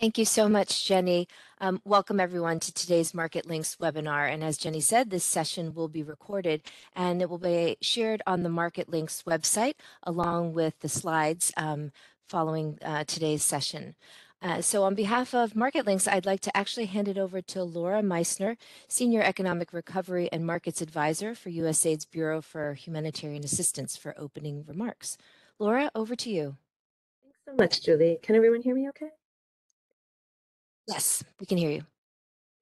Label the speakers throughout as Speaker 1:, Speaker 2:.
Speaker 1: Thank you so much, Jenny. Um, welcome everyone to today's Marketlinks webinar. And as Jenny said, this session will be recorded and it will be shared on the Marketlinks website along with the slides um, following uh, today's session. Uh, so on behalf of Marketlinks, I'd like to actually hand it over to Laura Meissner, Senior Economic Recovery and Markets Advisor for USAID's Bureau for Humanitarian Assistance for opening remarks. Laura, over to you.
Speaker 2: Thanks so much, Julie. Can everyone hear me okay?
Speaker 1: Yes, we can hear you.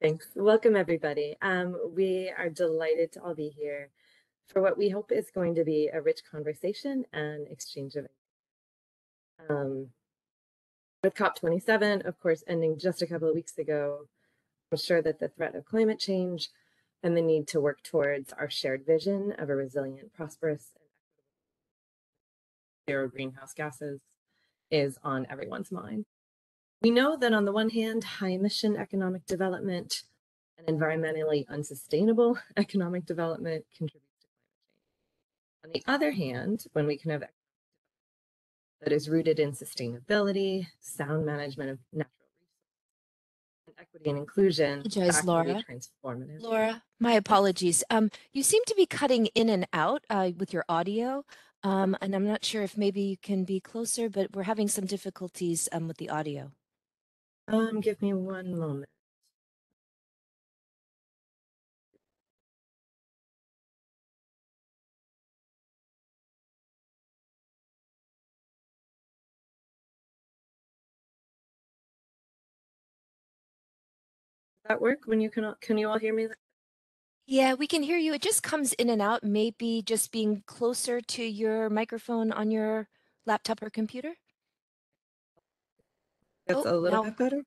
Speaker 2: Thanks. Welcome, everybody. Um, we are delighted to all be here for what we hope is going to be a rich conversation and exchange of um, with COP27, of course, ending just a couple of weeks ago, I'm sure that the threat of climate change and the need to work towards our shared vision of a resilient, prosperous, and zero greenhouse gases is on everyone's mind. We know that on the one hand, high emission economic development and environmentally unsustainable economic development contributes to climate change. On the other hand, when we can have that is rooted in sustainability, sound management of natural resources, and equity and inclusion,
Speaker 1: Apologize, Laura.
Speaker 2: transformative.
Speaker 1: Laura, my apologies. Um, you seem to be cutting in and out uh, with your audio. Um, and I'm not sure if maybe you can be closer, but we're having some difficulties um, with the audio.
Speaker 2: Um, give me one moment. That work when you can, can you all hear me?
Speaker 1: Yeah, we can hear you. It just comes in and out. Maybe just being closer to your microphone on your laptop or computer.
Speaker 2: That's
Speaker 1: Oh,
Speaker 2: a little
Speaker 1: now-
Speaker 2: bit better.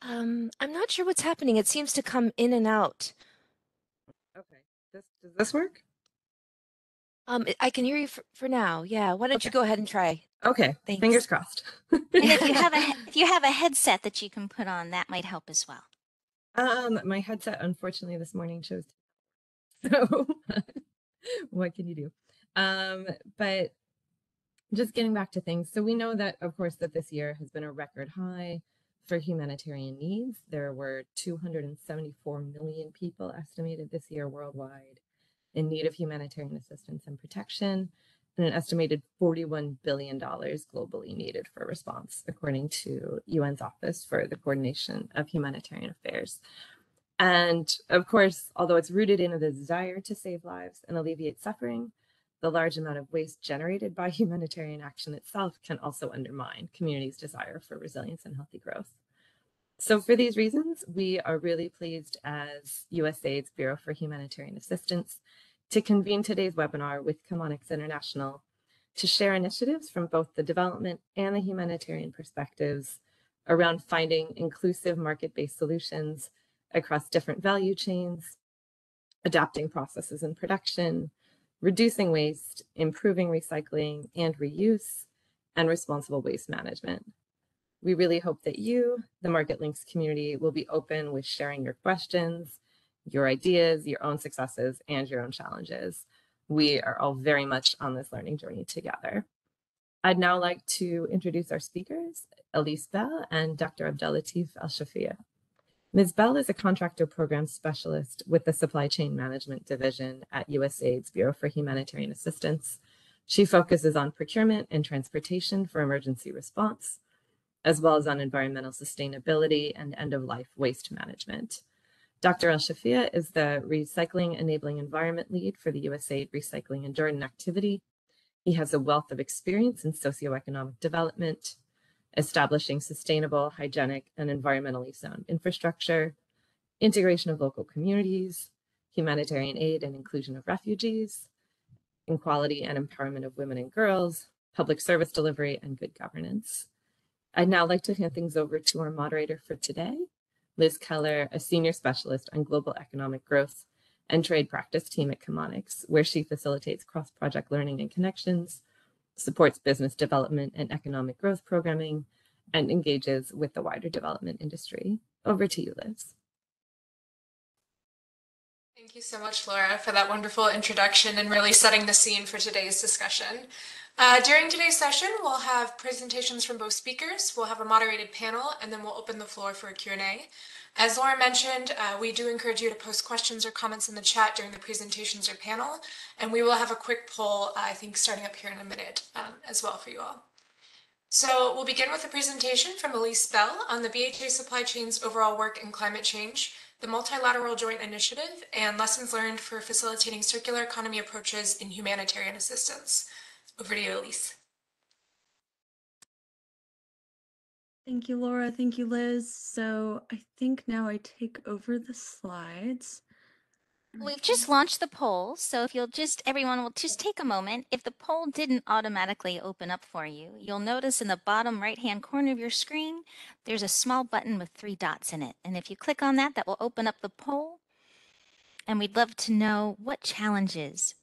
Speaker 1: Um, I'm not sure what's happening. It seems to come in and out.
Speaker 2: Okay. This, does this work?
Speaker 1: Um, I- I can hear you for, for now. Yeah. Why don't you go ahead and try?
Speaker 2: Okay.
Speaker 1: Thanks.
Speaker 2: Fingers crossed.
Speaker 3: And if you have a he- if you have a headset that you can put on, that might help as well.
Speaker 2: Um, my headset, unfortunately, this morning chose. So, what can you do? Um, but just getting back to things. So we know that, of course, that this year has been a record high for humanitarian needs. There were 274 million people estimated this year worldwide in need of humanitarian assistance and protection, and an estimated $41 billion globally needed for response, according to UN's Office for the Coordination of Humanitarian Affairs. And of course, although it's rooted in a desire to save lives and alleviate suffering, the large amount of waste generated by humanitarian action itself can also undermine communities' desire for resilience and healthy growth. So, for these reasons, we are really pleased as USAID's Bureau for Humanitarian Assistance to convene today's webinar with Chemonics International to share initiatives from both the development and the humanitarian perspectives around finding inclusive market based solutions across different value chains, adapting processes in production, reducing waste, improving recycling and reuse, and responsible waste management. We really hope that you, the Marketlinks community, will be open with sharing your questions, your ideas, your own successes, and your own challenges. We are all very much on this learning journey together. I'd now like to introduce our speakers, Elise Bell and Dr. Abdelatif Al Shafia. Ms. Bell is a contractor program specialist with the Supply Chain Management Division at USAID's Bureau for Humanitarian Assistance. She focuses on procurement and transportation for emergency response, as well as on environmental sustainability and end of life waste management. Dr. El Shafia is the Recycling Enabling Environment Lead for the USAID Recycling and Jordan activity. He has a wealth of experience in socioeconomic development, establishing sustainable, hygienic, and environmentally sound infrastructure, integration of local communities, humanitarian aid and inclusion of refugees, equality and empowerment of women and girls, public service delivery, and good governance. I'd now like to hand things over to our moderator for today, Liz Keller, a senior specialist on global economic growth and trade practice team at Chemonics, where she facilitates cross-project learning and connections, supports business development and economic growth programming, and engages with the wider development industry. Over to you, Liz.
Speaker 4: Thank you so much, Laura, for that wonderful introduction and really setting the scene for today's discussion. Uh, during today's session, we'll have presentations from both speakers, we'll have a moderated panel, and then we'll open the floor for a Q&A. As Laura mentioned, uh, we do encourage you to post questions or comments in the chat during the presentations or panel, and we will have a quick poll, uh, I think, starting up here in a minute um, as well for you all. So we'll begin with a presentation from Elise Bell on the BHA supply chain's overall work in climate change, the Multilateral Joint Initiative, and lessons learned for facilitating circular economy approaches in humanitarian assistance. Over to you, Elise.
Speaker 5: Thank you, Laura. Thank you, Liz. So I think now I take over the slides.
Speaker 3: We've just launched the poll, so if you'll just, everyone will just take a moment. If the poll didn't automatically open up for you, you'll notice in the bottom right-hand corner of your screen, there's a small button with three dots in it. And if you click on that, that will open up the poll. And we'd love to know what challenges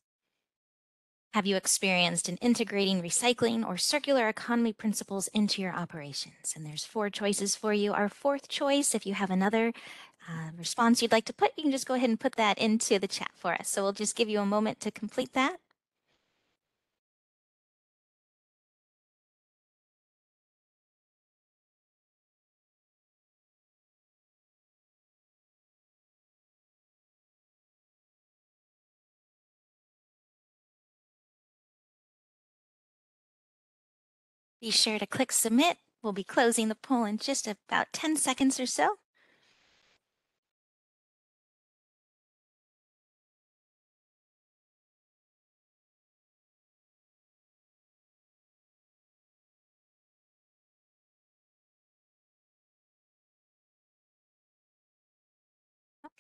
Speaker 3: have you experienced in integrating recycling or circular economy principles into your operations? And there's four choices for you. Our fourth choice, if you have another uh, response you'd like to put, you can just go ahead and put that into the chat for us. So we'll just give you a moment to complete that. Be sure to click submit. We'll be closing the poll in just about 10 seconds or so.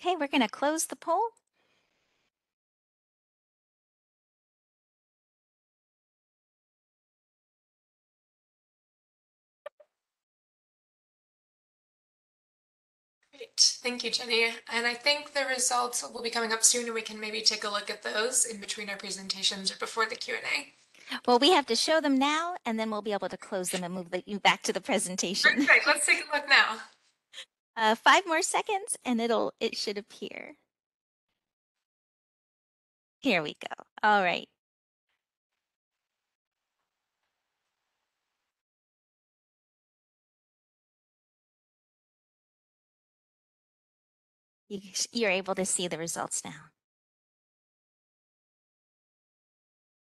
Speaker 3: Okay, we're going to close the poll.
Speaker 4: Great, thank you, Jenny. And I think the results will be coming up soon and we can maybe take a look at those in between our presentations or before the Q&A.
Speaker 3: Well, we have to show them now, and then we'll be able to close them and move the, you back to the presentation.
Speaker 4: Perfect, let's take a look now.
Speaker 3: Uh, five more seconds, and it'll it should appear. Here we go. All right. You, you're able to see the results now.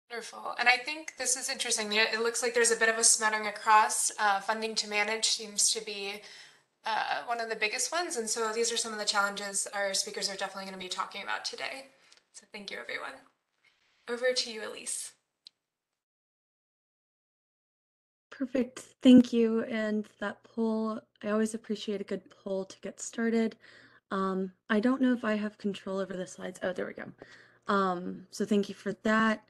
Speaker 4: Wonderful. And I think this is interesting. It looks like there's a bit of a smattering across. Uh, funding to manage seems to be uh, one of the biggest ones. And so these are some of the challenges our speakers are definitely going to be talking about today. So thank you, everyone. Over to you, Elise.
Speaker 5: Perfect. Thank you. And that poll, I always appreciate a good poll to get started. Um, I don't know if I have control over the slides. Oh, there we go. Um, so thank you for that.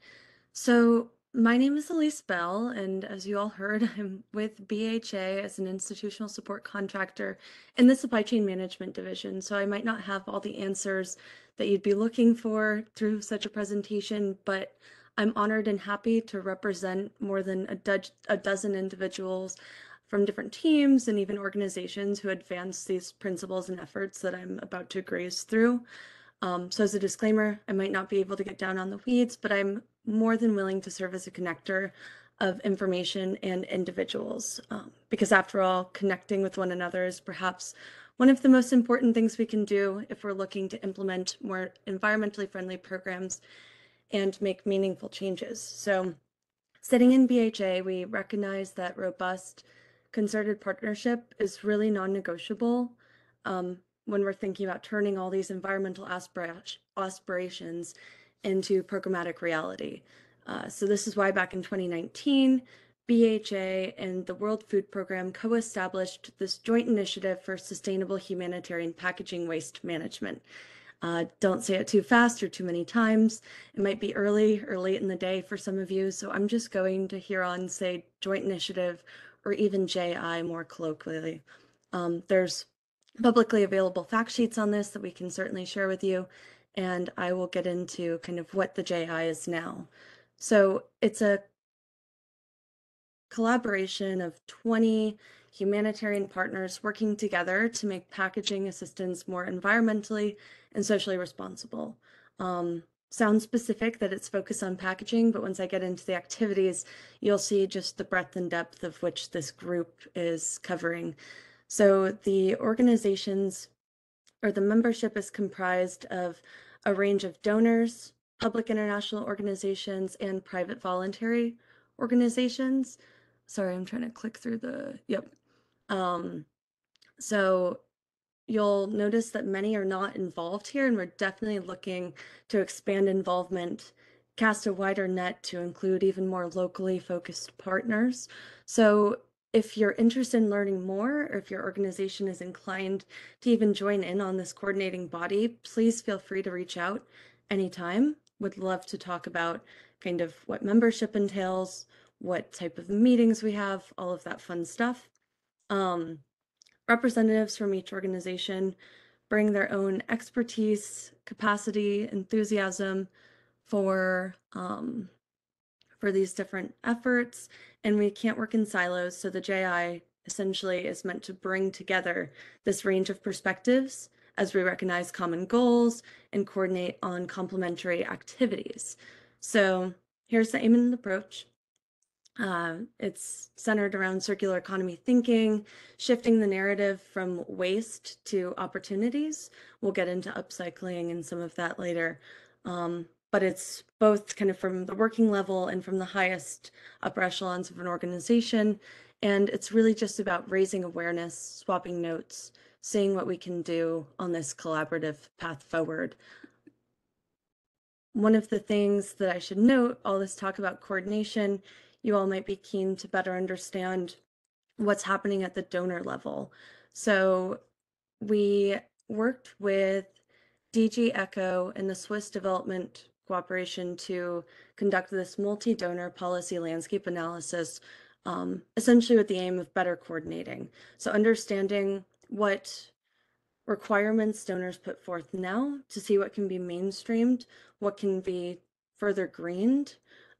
Speaker 5: So my name is Elise Bell, and as you all heard, I'm with BHA as an institutional support contractor in the supply chain management division. So I might not have all the answers that you'd be looking for through such a presentation, but I'm honored and happy to represent more than a, do a dozen individuals from different teams and even organizations who advance these principles and efforts that I'm about to graze through. Um, so as a disclaimer, I might not be able to get down on the weeds, but I'm more than willing to serve as a connector of information and individuals. Um, because after all, connecting with one another is perhaps one of the most important things we can do if we're looking to implement more environmentally friendly programs and make meaningful changes. So sitting in BHA, we recognize that robust concerted partnership is really non-negotiable um, when we're thinking about turning all these environmental aspira aspirations into programmatic reality. Uh, so this is why back in 2019, BHA and the World Food Program co-established this joint initiative for sustainable humanitarian packaging waste management. Uh, don't say it too fast or too many times. It might be early or late in the day for some of you, so I'm just going to here on say joint initiative or even JI more colloquially. Um, there's publicly available fact sheets on this that we can certainly share with you and I will get into kind of what the JI is now. So it's a collaboration of 20 humanitarian partners working together to make packaging assistance more environmentally and socially responsible. Um, sounds specific that it's focused on packaging, but once I get into the activities, you'll see just the breadth and depth of which this group is covering. So the organizations or the membership is comprised of a range of donors, public international organizations, and private voluntary organizations. Sorry, I'm trying to click through the, yep. Um, so you'll notice that many are not involved here, and we're definitely looking to expand involvement, cast a wider net to include even more locally focused partners. So if you're interested in learning more, or if your organization is inclined to even join in on this coordinating body, please feel free to reach out anytime. Would love to talk about kind of what membership entails, what type of meetings we have, all of that fun stuff. Um, representatives from each organization bring their own expertise, capacity, enthusiasm for um, for these different efforts, and we can't work in silos. So the JI essentially is meant to bring together this range of perspectives as we recognize common goals and coordinate on complementary activities. So here's the aim and approach. Uh, it's centered around circular economy thinking, shifting the narrative from waste to opportunities. We'll get into upcycling and some of that later. Um, but it's both kind of from the working level and from the highest upper echelons of an organization. And it's really just about raising awareness, swapping notes, seeing what we can do on this collaborative path forward. One of the things that I should note, all this talk about coordination, you all might be keen to better understand what's happening at the donor level. So we worked with DG ECHO and the Swiss Development Cooperation to conduct this multi-donor policy landscape analysis, um, essentially with the aim of better coordinating. So understanding what requirements donors put forth now to see what can be mainstreamed, what can be further greened,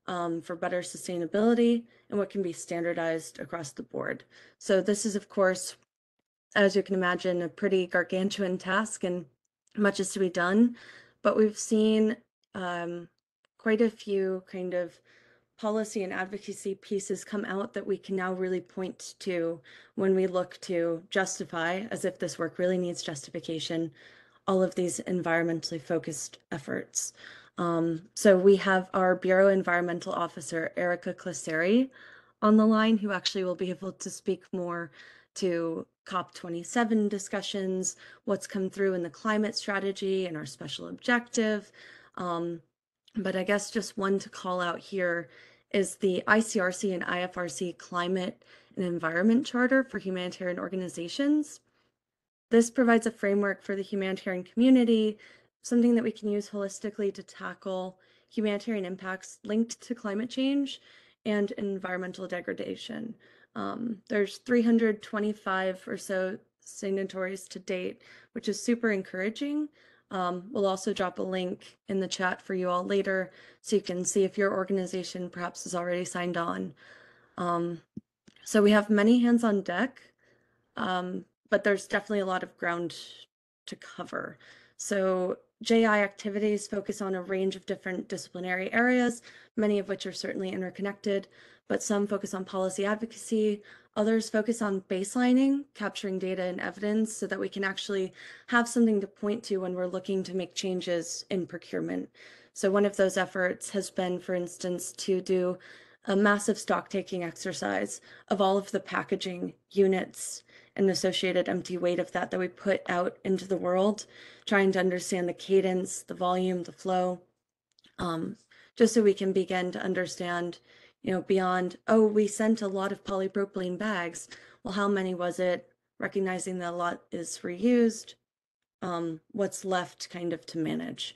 Speaker 5: um, for better sustainability and what can be standardized across the board. So this is, of course, as you can imagine, a pretty gargantuan task and much is to be done. But we've seen um, quite a few kind of policy and advocacy pieces come out that we can now really point to when we look to justify, as if this work really needs justification, all of these environmentally focused efforts. Um, so we have our Bureau Environmental Officer, Erica Claseri, on the line, who actually will be able to speak more to COP27 discussions, what's come through in the climate strategy and our special objective. Um, but I guess just one to call out here is the ICRC and IFRC Climate and Environment Charter for Humanitarian Organizations. This provides a framework for the humanitarian community something that we can use holistically to tackle humanitarian impacts linked to climate change and environmental degradation. Um, there's 325 or so signatories to date, which is super encouraging. Um, we'll also drop a link in the chat for you all later so you can see if your organization perhaps is already signed on. Um, so we have many hands on deck, um, but there's definitely a lot of ground to cover. So JI activities focus on a range of different disciplinary areas, many of which are certainly interconnected, but some focus on policy advocacy. Others focus on baselining, capturing data and evidence so that we can actually have something to point to when we're looking to make changes in procurement. So one of those efforts has been, for instance, to do a massive stock taking exercise of all of the packaging units and associated empty weight of that that we put out into the world, trying to understand the cadence, the volume, the flow, um, just so we can begin to understand, you know, beyond, oh, we sent a lot of polypropylene bags. Well, how many was it? Recognizing that a lot is reused, um, what's left kind of to manage.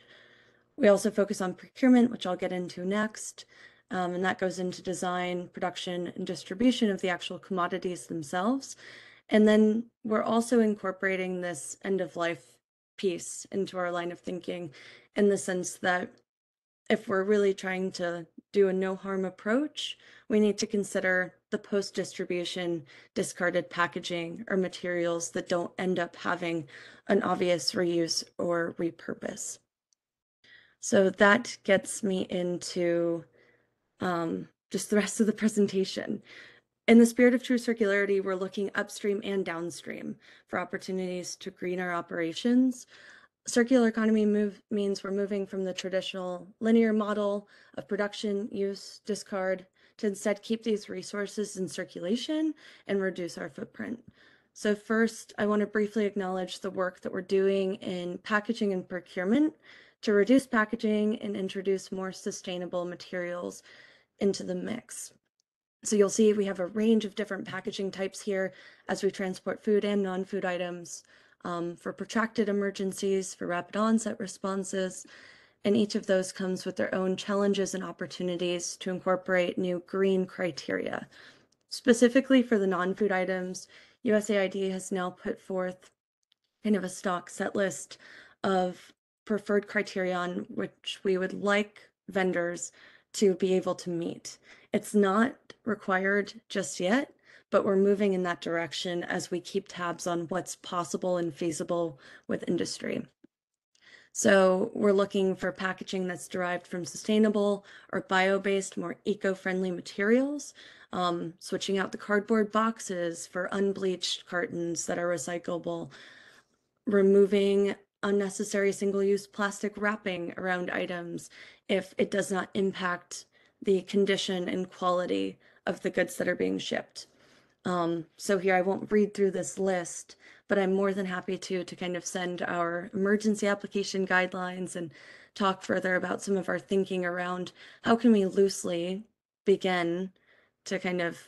Speaker 5: We also focus on procurement, which I'll get into next. Um, and that goes into design, production, and distribution of the actual commodities themselves. And then we're also incorporating this end of life piece into our line of thinking in the sense that if we're really trying to do a no harm approach, we need to consider the post distribution discarded packaging or materials that don't end up having an obvious reuse or repurpose. So that gets me into um, just the rest of the presentation. In the spirit of true circularity, we're looking upstream and downstream for opportunities to green our operations. Circular economy move means we're moving from the traditional linear model of production, use, discard, to instead keep these resources in circulation and reduce our footprint. So first, I want to briefly acknowledge the work that we're doing in packaging and procurement to reduce packaging and introduce more sustainable materials into the mix. So you'll see we have a range of different packaging types here as we transport food and non-food items um, for protracted emergencies, for rapid onset responses, and each of those comes with their own challenges and opportunities to incorporate new green criteria. Specifically for the non-food items, USAID has now put forth kind of a stock set list of preferred criteria on which we would like vendors to be able to meet. It's not required just yet, but we're moving in that direction as we keep tabs on what's possible and feasible with industry. So we're looking for packaging that's derived from sustainable or bio-based, more eco-friendly materials, um, switching out the cardboard boxes for unbleached cartons that are recyclable, removing unnecessary single-use plastic wrapping around items if it does not impact the condition and quality of the goods that are being shipped. Um, so here I won't read through this list, but I'm more than happy to to kind of send our emergency application guidelines and talk further about some of our thinking around how can we loosely begin to kind of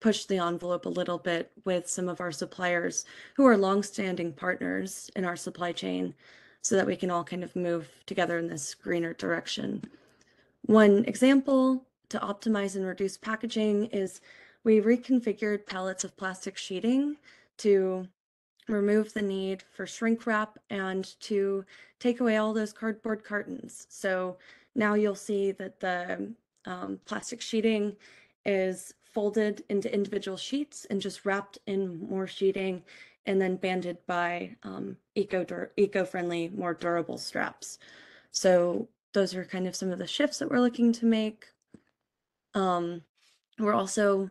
Speaker 5: push the envelope a little bit with some of our suppliers who are longstanding partners in our supply chain so that we can all kind of move together in this greener direction. One example to optimize and reduce packaging is we reconfigured pallets of plastic sheeting to remove the need for shrink wrap and to take away all those cardboard cartons. So now you'll see that the um, plastic sheeting is folded into individual sheets and just wrapped in more sheeting and then banded by um, eco eco-friendly, more durable straps. So those are kind of some of the shifts that we're looking to make. Um, we're also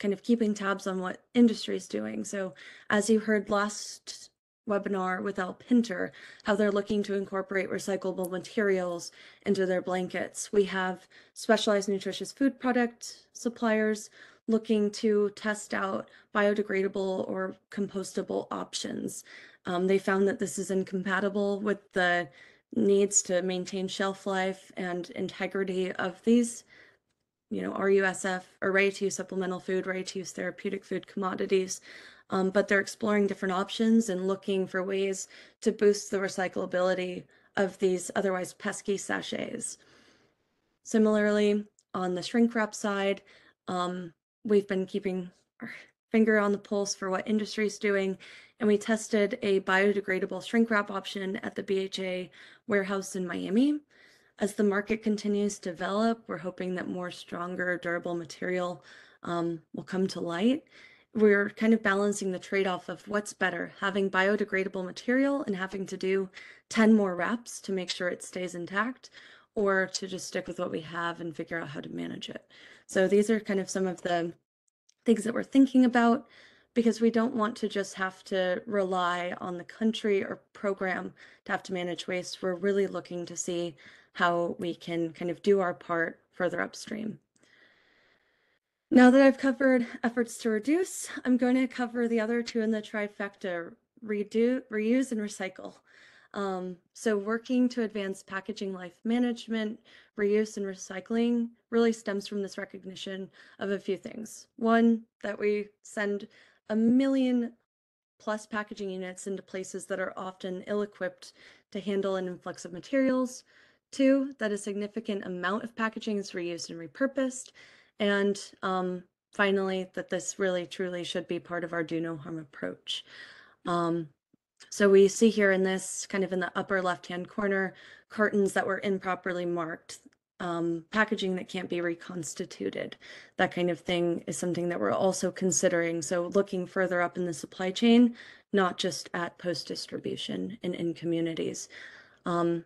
Speaker 5: kind of keeping tabs on what industry is doing. So as you heard last webinar with Alpinter, how they're looking to incorporate recyclable materials into their blankets. We have specialized nutritious food product suppliers looking to test out biodegradable or compostable options. Um, they found that this is incompatible with the needs to maintain shelf life and integrity of these, you know, RUSF or ready to use supplemental food, ready to use therapeutic food commodities. Um, but they're exploring different options and looking for ways to boost the recyclability of these otherwise pesky sachets. Similarly, on the shrink wrap side, um, we've been keeping our finger on the pulse for what industry is doing, and we tested a biodegradable shrink wrap option at the BHA warehouse in Miami. As the market continues to develop, we're hoping that more stronger, durable material um, will come to light. We're kind of balancing the trade off of what's better having biodegradable material and having to do 10 more wraps to make sure it stays intact, or to just stick with what we have and figure out how to manage it. So these are kind of some of the things that we're thinking about because we don't want to just have to rely on the country or program to have to manage waste. We're really looking to see how we can kind of do our part further upstream. Now that I've covered efforts to reduce, I'm going to cover the other two in the trifecta, redo, reuse and recycle. Um, so working to advance packaging life management, reuse and recycling really stems from this recognition of a few things. One, that we send a million plus packaging units into places that are often ill-equipped to handle an influx of materials. Two, that a significant amount of packaging is reused and repurposed. And um, finally, that this really truly should be part of our do no harm approach. Um, so we see here in this kind of in the upper left-hand corner, cartons that were improperly marked. um, packaging that can't be reconstituted. That kind of thing is something that we're also considering. So looking further up in the supply chain, not just at post distribution and in communities. Um,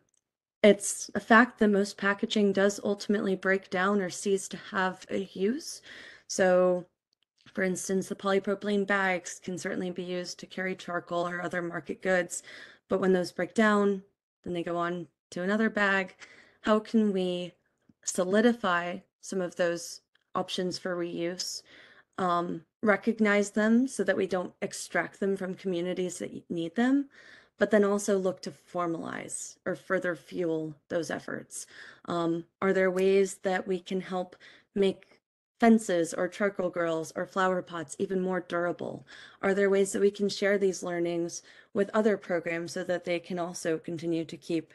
Speaker 5: it's a fact that most packaging does ultimately break down or cease to have a use. So, for instance, the polypropylene bags can certainly be used to carry charcoal or other market goods. But when those break down, then they go on to another bag. How can we solidify some of those options for reuse? Um, recognize them so that we don't extract them from communities that need them, but then also look to formalize or further fuel those efforts. Um, are there ways that we can help make fences or charcoal grills or flower pots even more durable? Are there ways that we can share these learnings with other programs so that they can also continue to keep,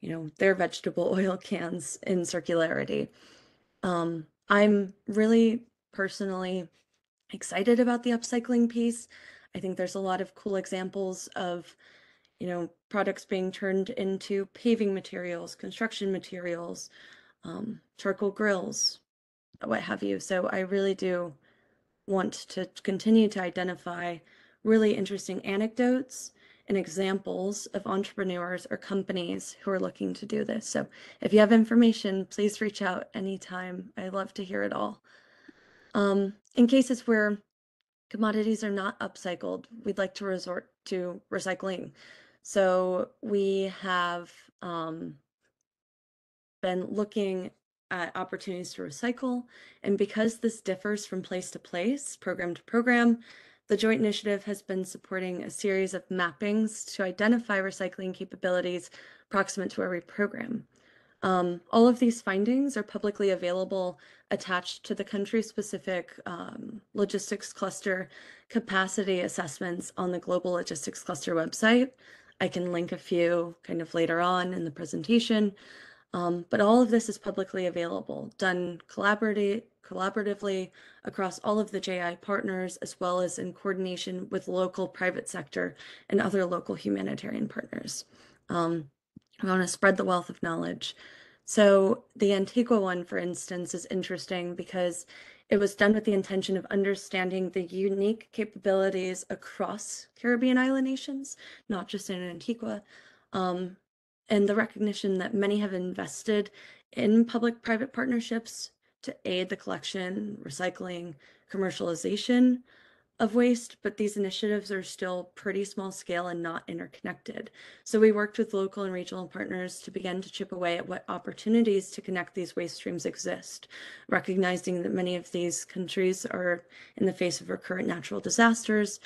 Speaker 5: you know, their vegetable oil cans in circularity? Um, I'm really personally excited about the upcycling piece. I think there's a lot of cool examples of you know, products being turned into paving materials, construction materials, um, charcoal grills, what have you. So I really do want to continue to identify really interesting anecdotes and examples of entrepreneurs or companies who are looking to do this. So if you have information, please reach out anytime. I love to hear it all. Um, in cases where commodities are not upcycled, we'd like to resort to recycling. So we have um, been looking at opportunities to recycle. And because this differs from place to place, program to program, the Joint Initiative has been supporting a series of mappings to identify recycling capabilities proximate to every program. Um, all of these findings are publicly available attached to the country-specific um, logistics cluster capacity assessments on the Global Logistics Cluster website. I can link a few kind of later on in the presentation. Um, but all of this is publicly available, done collaboratively, across all of the JI partners, as well as in coordination with local private sector and other local humanitarian partners. Um, I want to spread the wealth of knowledge. So the Antigua one, for instance, is interesting because it was done with the intention of understanding the unique capabilities across Caribbean island nations, not just in Antigua, um, and the recognition that many have invested in public private partnerships to aid the collection, recycling, commercialization of waste, but these initiatives are still pretty small scale and not interconnected. So we worked with local and regional partners to begin to chip away at what opportunities to connect these waste streams exist, recognizing that many of these countries are in the face of recurrent natural disasters,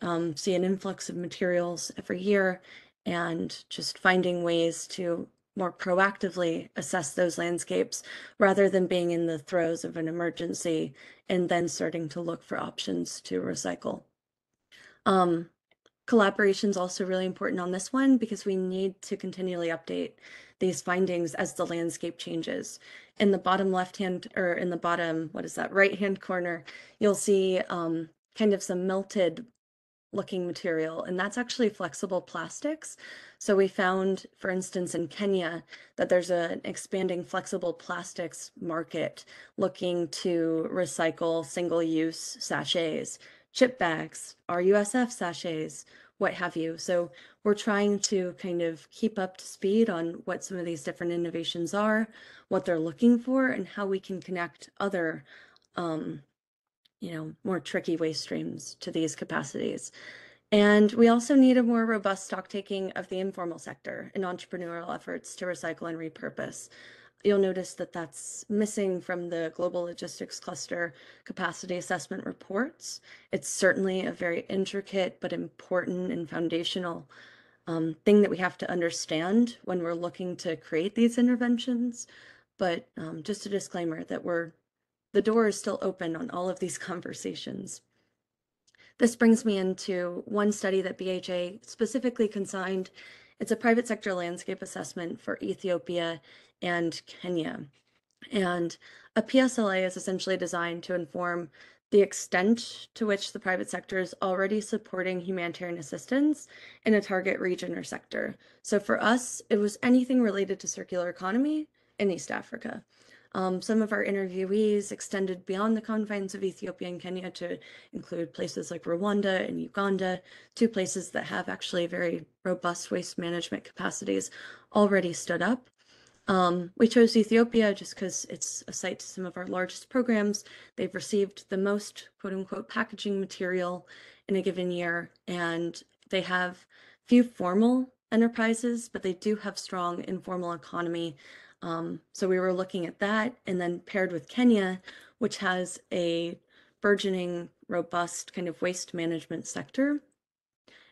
Speaker 5: um, see an influx of materials every year, and just finding ways to more proactively assess those landscapes rather than being in the throes of an emergency and then starting to look for options to recycle. Um, collaboration is also really important on this one because we need to continually update these findings as the landscape changes. In the bottom left hand or in the bottom, what is that, right hand corner, you'll see um, kind of some melted looking material, and that's actually flexible plastics. So we found, for instance, in Kenya, that there's an expanding flexible plastics market looking to recycle single-use sachets, chip bags, RUSF sachets, what have you. So we're trying to kind of keep up to speed on what some of these different innovations are, what they're looking for, and how we can connect other um, you know, more tricky waste streams to these capacities. And we also need a more robust stock taking of the informal sector and entrepreneurial efforts to recycle and repurpose. You'll notice that that's missing from the Global Logistics Cluster capacity assessment reports. It's certainly a very intricate but important and foundational um, thing that we have to understand when we're looking to create these interventions. But um, just a disclaimer that we're the door is still open on all of these conversations. This brings me into one study that BHA specifically consigned. It's a private sector landscape assessment for Ethiopia and Kenya. And a PSLA is essentially designed to inform the extent to which the private sector is already supporting humanitarian assistance in a target region or sector. So for us, it was anything related to circular economy in East Africa. Um, some of our interviewees extended beyond the confines of Ethiopia and Kenya to include places like Rwanda and Uganda, two places that have actually very robust waste management capacities already stood up. Um, we chose Ethiopia just because it's a site to some of our largest programs. They've received the most quote unquote packaging material in a given year, and they have few formal enterprises, but they do have strong informal economy um, so we were looking at that and then paired with Kenya, which has a burgeoning, robust kind of waste management sector.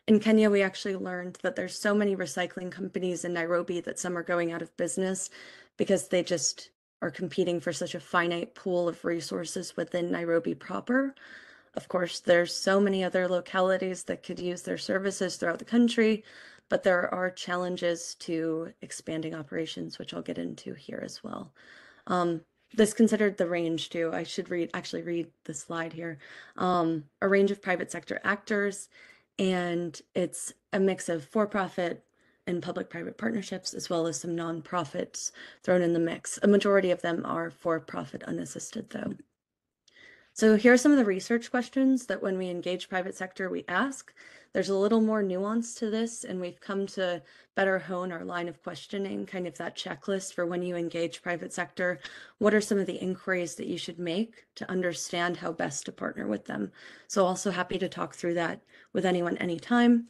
Speaker 5: In Kenya, we actually learned that there's so many recycling companies in Nairobi that some are going out of business because they just are competing for such a finite pool of resources within Nairobi proper. Of course, there's so many other localities that could use their services throughout the country, but there are challenges to expanding operations, which I'll get into here as well. Um, this considered the range too. I should read, actually read the slide here. Um, a range of private sector actors, and it's a mix of for-profit and public-private partnerships, as well as some nonprofits thrown in the mix. A majority of them are for-profit unassisted though. So here are some of the research questions that when we engage private sector, we ask. There's a little more nuance to this, and we've come to better hone our line of questioning, kind of that checklist for when you engage private sector. What are some of the inquiries that you should make to understand how best to partner with them? So also happy to talk through that with anyone anytime.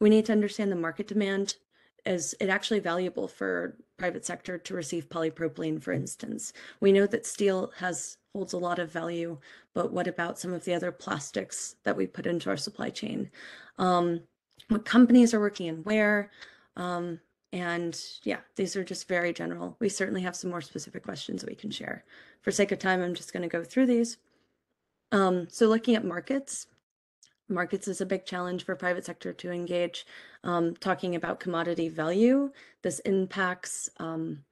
Speaker 5: We need to understand the market demand. Is it actually valuable for private sector to receive polypropylene, for instance? We know that steel has holds a lot of value, but what about some of the other plastics that we put into our supply chain? um, what companies are working in where. Um, and yeah, these are just very general. We certainly have some more specific questions that we can share. For sake of time, I'm just going to go through these. Um, so looking at markets, markets is a big challenge for private sector to engage. Um, talking about commodity value, this impacts um,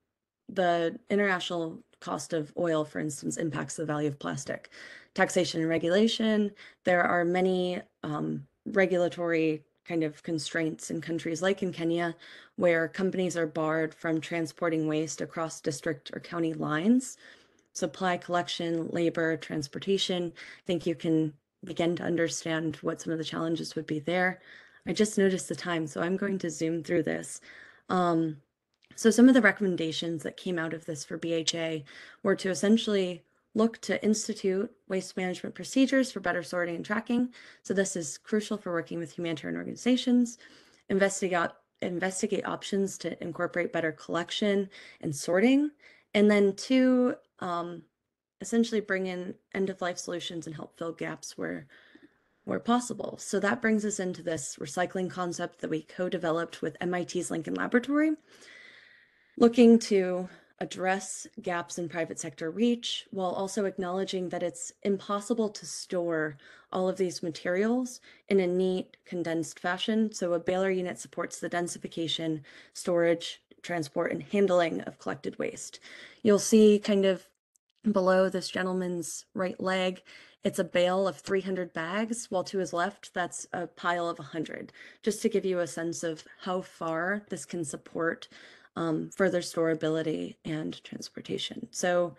Speaker 5: the international cost of oil, for instance, impacts the value of plastic. Taxation and regulation, there are many um, regulatory kind of constraints in countries like in Kenya, where companies are barred from transporting waste across district or county lines. Supply, collection, labor, transportation. I think you can begin to understand what some of the challenges would be there. I just noticed the time, so I'm going to zoom through this. Um, so some of the recommendations that came out of this for BHA were to essentially look to institute waste management procedures for better sorting and tracking. So this is crucial for working with humanitarian organizations. Investigate investigate options to incorporate better collection and sorting, and then two, um, essentially bring in end of life solutions and help fill gaps where where possible. So that brings us into this recycling concept that we co-developed with MIT's Lincoln Laboratory, looking to address gaps in private sector reach while also acknowledging that it's impossible to store all of these materials in a neat, condensed fashion. So a baler unit supports the densification, storage, transport, and handling of collected waste. You'll see kind of below this gentleman's right leg, it's a bale of 300 bags, while to his left, that's a pile of 100, just to give you a sense of how far this can support um, further storability and transportation. So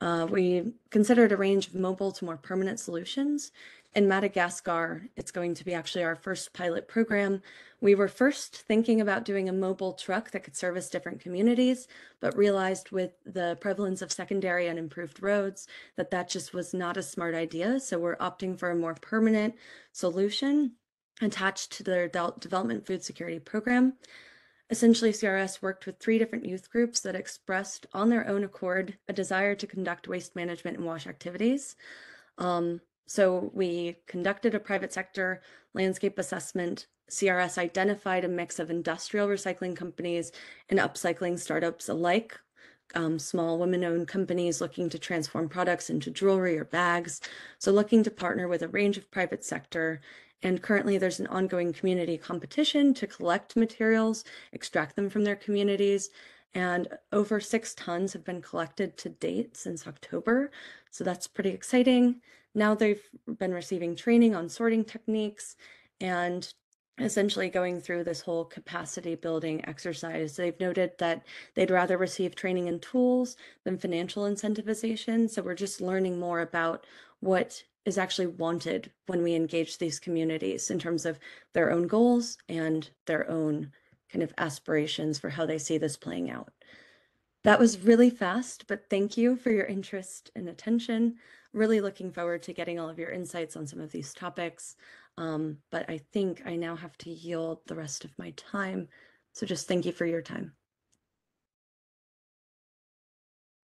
Speaker 5: uh, we considered a range of mobile to more permanent solutions. In Madagascar, it's going to be actually our first pilot program. We were first thinking about doing a mobile truck that could service different communities, but realized with the prevalence of secondary and improved roads that that just was not a smart idea. So we're opting for a more permanent solution attached to their development food security program. Essentially, CRS worked with three different youth groups that expressed on their own accord a desire to conduct waste management and wash activities. Um, so we conducted a private sector landscape assessment. CRS identified a mix of industrial recycling companies and upcycling startups alike, um, small women-owned companies looking to transform products into jewelry or bags. So looking to partner with a range of private sector and currently there's an ongoing community competition to collect materials, extract them from their communities. And over six tons have been collected to date since October. So that's pretty exciting. Now they've been receiving training on sorting techniques and essentially going through this whole capacity building exercise. They've noted that they'd rather receive training and tools than financial incentivization. So we're just learning more about what is actually wanted when we engage these communities in terms of their own goals and their own kind of aspirations for how they see this playing out. That was really fast, but thank you for your interest and attention. Really looking forward to getting all of your insights on some of these topics. Um, but I think I now have to yield the rest of my time. So just thank you for your time.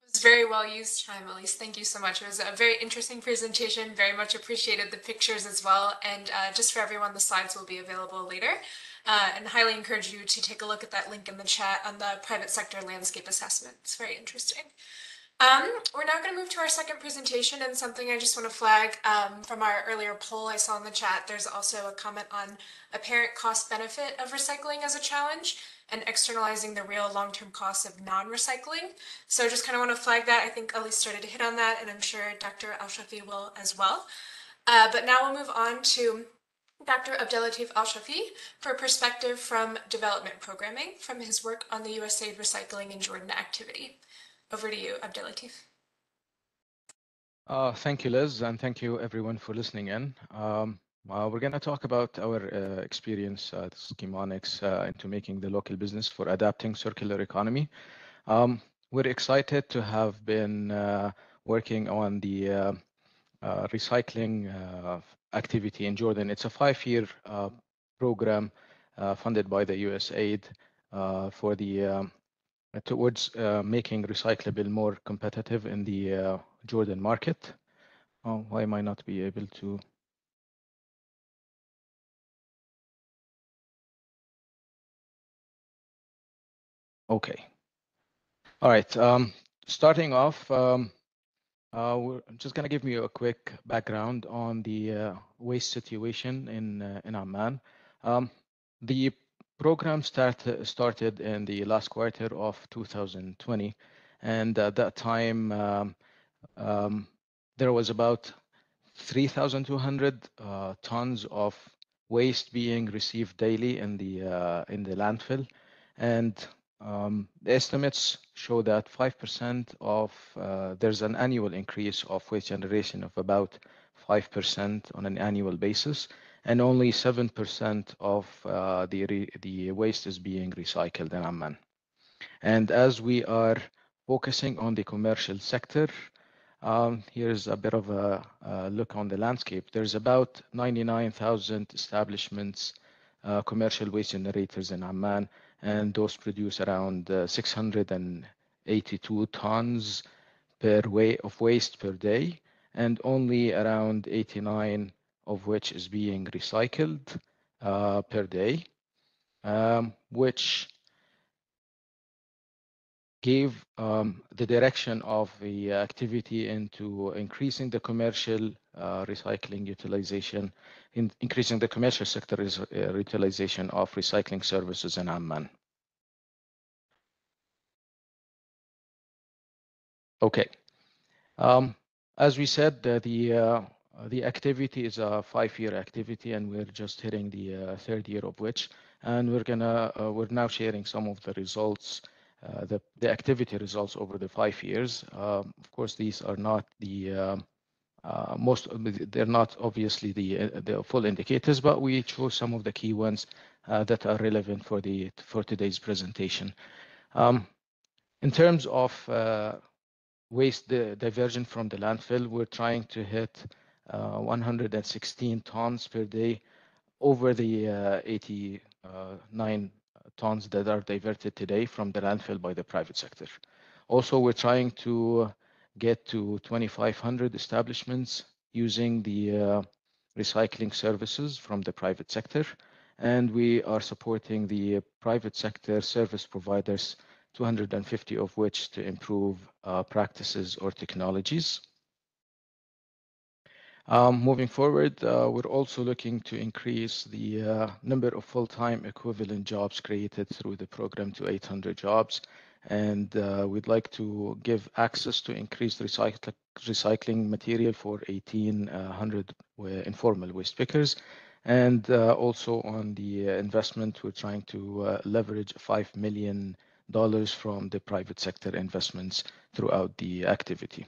Speaker 4: It was very well used time, Elise. Thank you so much. It was a very interesting presentation. Very much appreciated the pictures as well. And uh, just for everyone, the slides will be available later. Uh, and highly encourage you to take a look at that link in the chat on the private sector landscape assessment. It's very interesting. Um, we're now going to move to our second presentation and something I just want to flag um, from our earlier poll I saw in the chat. There's also a comment on apparent cost benefit of recycling as a challenge and externalizing the real long-term costs of non-recycling. So I just kind of want to flag that. I think Elise started to hit on that and I'm sure Dr. Al-Shafi will as well. Uh, but now we'll move on to Dr. Abdellatif Al-Shafi for perspective from development programming from his work on the USAID Recycling in Jordan activity. Over to you, Abdellatif.
Speaker 6: Uh, thank you, Liz, and thank you everyone for listening in. Um, uh, we're going to talk about our uh, experience at Chemonics uh, into making the local business for adapting circular economy. Um, we're excited to have been uh, working on the uh, uh, recycling activity in Jordan. It's a five-year program funded by the USAID for the um, towards uh, making recyclable more competitive in the uh, Jordan market. Oh, why am I not be able to? Okay. All right. Um, starting off, um, uh, we're just going to give you a quick background on the uh, waste situation in uh, in Amman. Um, the program start, started in the last quarter of 2020. And at that time, um, um, there was about 3,200 uh, tons of waste being received daily in the uh, in the landfill, and um, the estimates show that 5% of uh, there's an annual increase of waste generation of about 5% on an annual basis, and only 7% of uh, the, the waste is being recycled in Amman. And as we are focusing on the commercial sector, um, here's a bit of a, a, look on the landscape. There's about 99,000 establishments, uh, commercial waste generators in Amman, and those produce around uh, 682 tons per way of waste per day, and only around 89 of which is being recycled uh, per day, um, which gave um, the direction of the activity into increasing the commercial uh, recycling utilization, in increasing the commercial sector uh, utilization of recycling services in Amman. Okay. Um, as we said, uh, the uh, the activity is a five-year activity, and we're just hitting the uh, third year of which, and we're gonna uh, we're now sharing some of the results, uh, the the activity results over the five years. Um, of course, these are not the um, uh, most they're not obviously the the full indicators, but we chose some of the key ones that are relevant for the for today's presentation. Um, in terms of waste diversion from the landfill, we're trying to hit 116 tons per day over the uh, 89 tons that are diverted today from the landfill by the private sector. Also, we're trying to get to 2,500 establishments using the uh, recycling services from the private sector. And we are supporting the private sector service providers, 250 of which to improve uh, practices or technologies. Um, moving forward, uh, we're also looking to increase the uh, number of full-time equivalent jobs created through the program to 800 jobs. And uh, we'd like to give access to increased recycling material for 1,800 informal waste pickers. And also on the investment, we're trying to leverage $5 million from the private sector investments throughout the activity.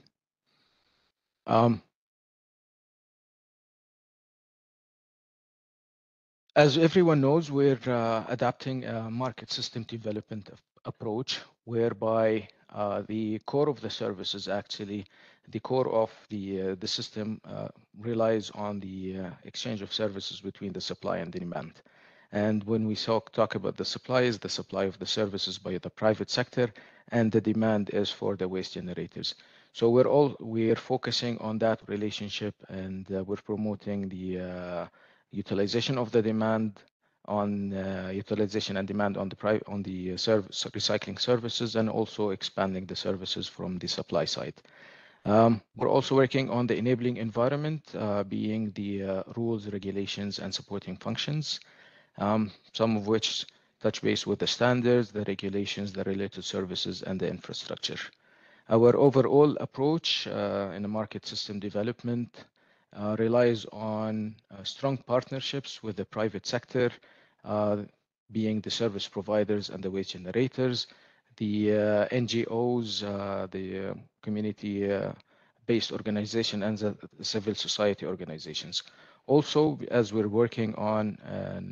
Speaker 6: As everyone knows, we're uh, adapting a market system development approach whereby uh, the core of the services, actually, the core of the uh, the system relies on the exchange of services between the supply and the demand. And when we talk about the supply, is the supply of the services by the private sector, and the demand is for the waste generators. So we're all we're focusing on that relationship, and we're promoting the utilization of the demand on uh, utilization and demand on the on the uh, service recycling services and also expanding the services from the supply side. Um, we're also working on the enabling environment, uh, being the rules, regulations, and supporting functions, um, some of which touch base with the standards, the regulations, the related services, and the infrastructure. Our overall approach in the market system development Uh, relies on uh, strong partnerships with the private sector, uh, being the service providers and the waste generators, the NGOs, the um, community-based organization, and the civil society organizations. Also, as we're working on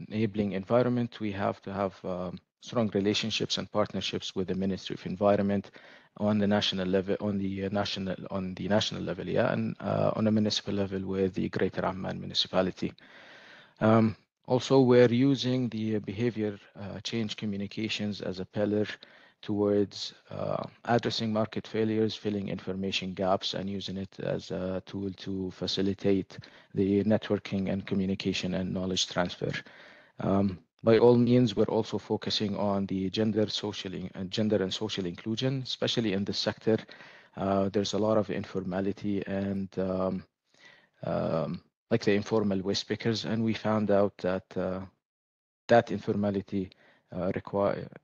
Speaker 6: enabling environment, we have to have um, strong relationships and partnerships with the Ministry of Environment on the national level, on the uh, national on the national level, yeah, and uh, on a municipal level with the Greater Amman Municipality. Um, also, we're using the behavior uh, change communications as a pillar towards addressing market failures, filling information gaps, and using it as a tool to facilitate the networking and communication and knowledge transfer. Um, By all means, we're also focusing on the gender and uh, gender and social inclusion, especially in this sector. Uh, there's a lot of informality and um, um, like the informal waste pickers, and we found out that uh, that informality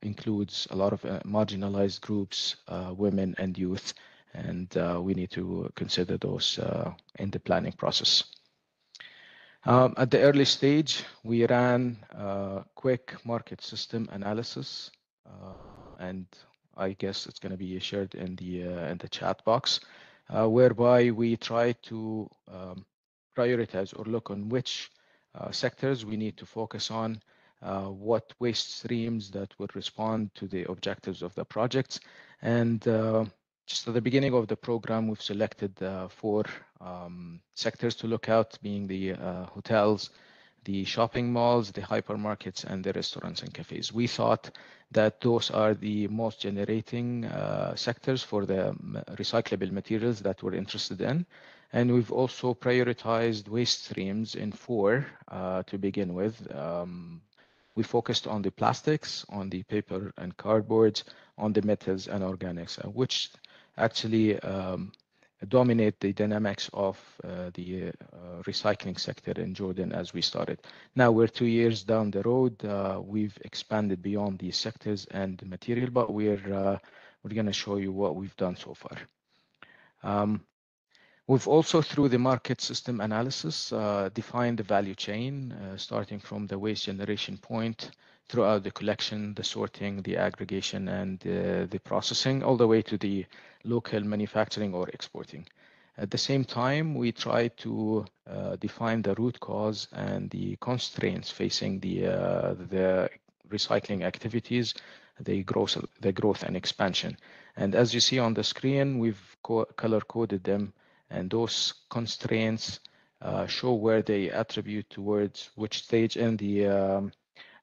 Speaker 6: includes a lot of marginalized groups, women, and youth, and we need to consider those in the planning process. Um, at the early stage, we ran a quick market system analysis, uh, and I guess it's going to be shared in the uh, in the chat box, uh, whereby we try to um, prioritize or look on which sectors we need to focus on, what waste streams that would respond to the objectives of the projects. And just at the beginning of the program, we've selected four Um, sectors to look at, being the uh, hotels, the shopping malls, the hypermarkets, and the restaurants and cafes. We thought that those are the most generating uh, sectors for the um, recyclable materials that we're interested in. And we've also prioritized waste streams in four uh, to begin with. Um, we focused on the plastics, on the paper and cardboard, on the metals and organics, which actually dominate the dynamics of uh, the uh, recycling sector in Jordan as we started. Now we're two years down the road. Uh, we've expanded beyond these sectors and material, but we're we're going to show you what we've done so far. Um, we've also, through the market system analysis, defined the value chain, starting from the waste generation point throughout the collection, the sorting, the aggregation, and uh, the processing, all the way to the local manufacturing or exporting. At the same time, we try to uh, define the root cause and the constraints facing the uh, the recycling activities, the growth the growth and expansion. And as you see on the screen, we've color-coded them, and those constraints show where they attribute towards which stage in the um,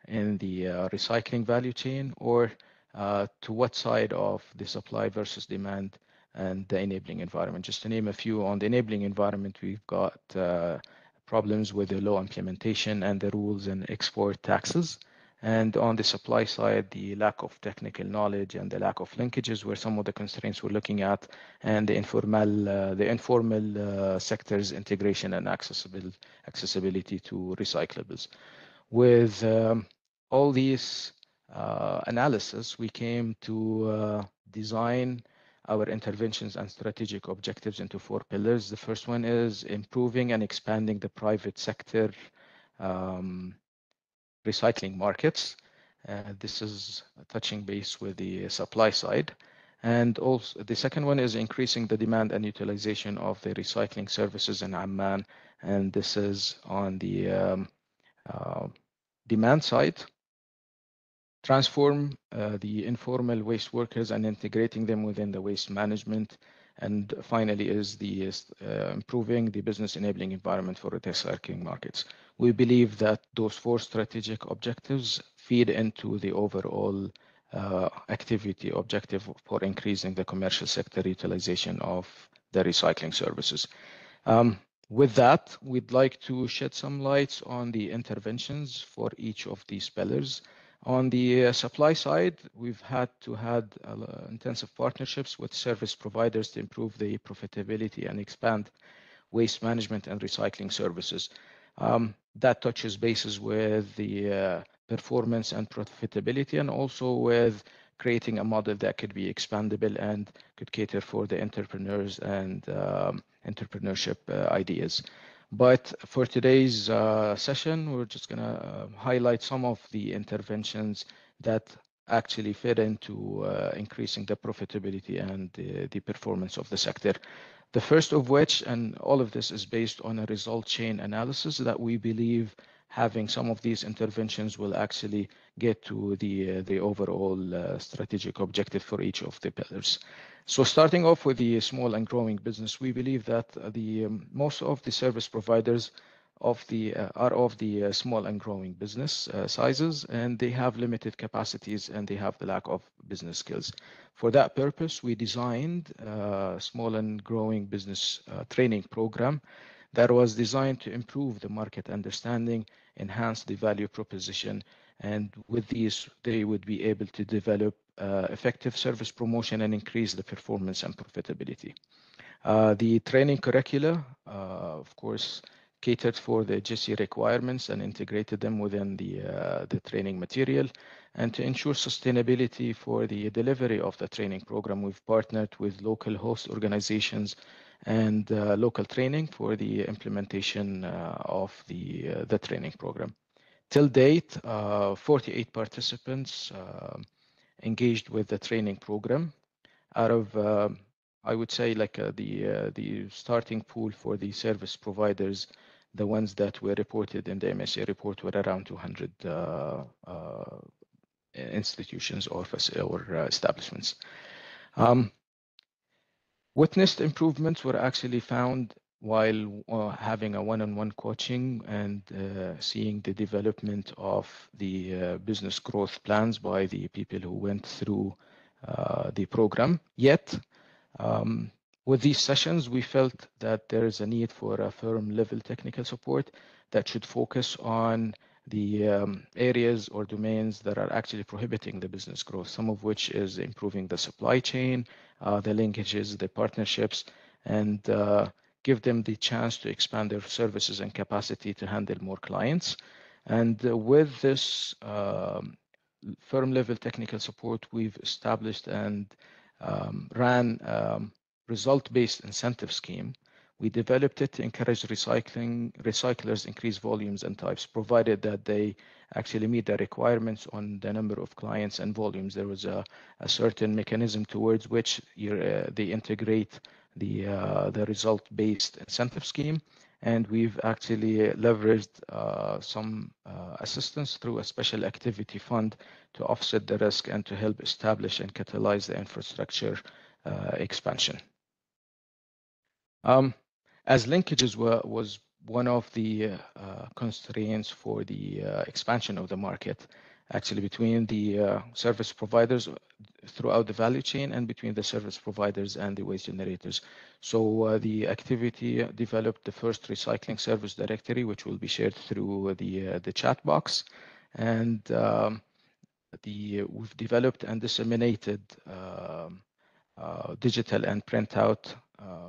Speaker 6: Uh, recycling value chain or uh, to what side of the supply versus demand and the enabling environment. Just to name a few, on the enabling environment, we've got uh, problems with the low implementation and the rules and export taxes. And on the supply side, the lack of technical knowledge and the lack of linkages were some of the constraints we're looking at, and the informal the informal sector's integration and accessibility to recyclables. With um, all these analyses, we came to design our interventions and strategic objectives into four pillars. The first one is improving and expanding the private sector um, recycling markets. Uh, this is touching base with the supply side. And also the second one is increasing the demand and utilization of the recycling services in Amman. And this is on the um, uh, demand side. Transform uh, the informal waste workers and integrating them within the waste management. And finally is the uh, improving the business enabling environment for recycling markets. We believe that those four strategic objectives feed into the overall uh, activity objective for increasing the commercial sector utilization of the recycling services. Um, with that, we'd like to shed some lights on the interventions for each of these pillars. On the uh, supply side, we've had to had uh, intensive partnerships with service providers to improve the profitability and expand waste management and recycling services. Um, that touches bases with the uh, performance and profitability and also with creating a model that could be expandable and could cater for the entrepreneurs and um, entrepreneurship uh, ideas. But for today's uh, session, we're just going to uh, highlight some of the interventions that actually fit into uh, increasing the profitability and the performance of the sector. The first of which, and all of this is based on a result chain analysis that we believe having some of these interventions will actually get to the, uh, the overall uh, strategic objective for each of the pillars. So starting off with the small and growing business, we believe that the um, most of the service providers of the uh, are of the uh, small and growing business uh, sizes and they have limited capacities and they have the lack of business skills for that purpose we designed a small and growing business uh, training program that was designed to improve the market understanding enhance the value proposition and with these they would be able to develop uh, effective service promotion and increase the performance and profitability uh, the training curricula of course catered for the GC requirements and integrated them within the, uh, the training material. And to ensure sustainability for the delivery of the training program, we've partnered with local host organizations and uh, local training for the implementation uh, of the, uh, the training program. Till date, uh, 48 participants uh, engaged with the training program out of I would say like uh, the uh, the starting pool for the service providers, the ones that were reported in the MSA report were around 200 uh, institutions or or establishments. Um, witnessed improvements were actually found while uh, having a one-on-one coaching and uh, seeing the development of the uh, business growth plans by the people who went through the program. Yet, um, with these sessions, we felt that there is a need for a firm level technical support that should focus on the um, areas or domains that are actually prohibiting the business growth, some of which is improving the supply chain, uh, the linkages, the partnerships, and uh, give them the chance to expand their services and capacity to handle more clients. And uh, with this um, firm level technical support, we've established and um, ran um, result-based incentive scheme. We developed it to encourage recycling recyclers increase volumes and types, provided that they actually meet the requirements on the number of clients and volumes. There was a, a certain mechanism towards which uh, they integrate the uh, the result-based incentive scheme, and we've actually leveraged uh, some uh, assistance through a special activity fund to offset the risk and to help establish and catalyze the infrastructure uh, expansion. Um, as linkages were, was one of the uh, constraints for the uh, expansion of the market, actually between the uh, service providers throughout the value chain and between the service providers and the waste generators. So the activity developed the first recycling service directory, which will be shared through the the chat box, and um, the we've developed and disseminated um, digital and printout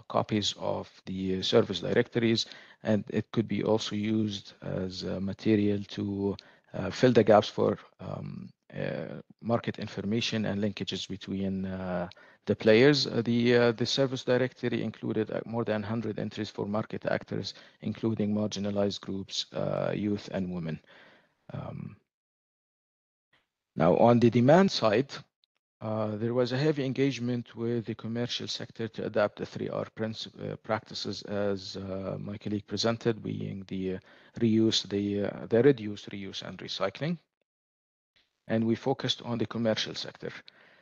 Speaker 6: copies of the service directories, and it could be also used as material to uh, fill the gaps for um, uh, market information and linkages between uh, the players. the the service directory included more than 100 entries for market actors, including marginalized groups, youth, and women. Um, now, on the demand side, uh, there was a heavy engagement with the commercial sector to adapt the 3R uh, practices as uh, my colleague presented, being the reuse, the, the reduce, reuse, and recycling. And we focused on the commercial sector.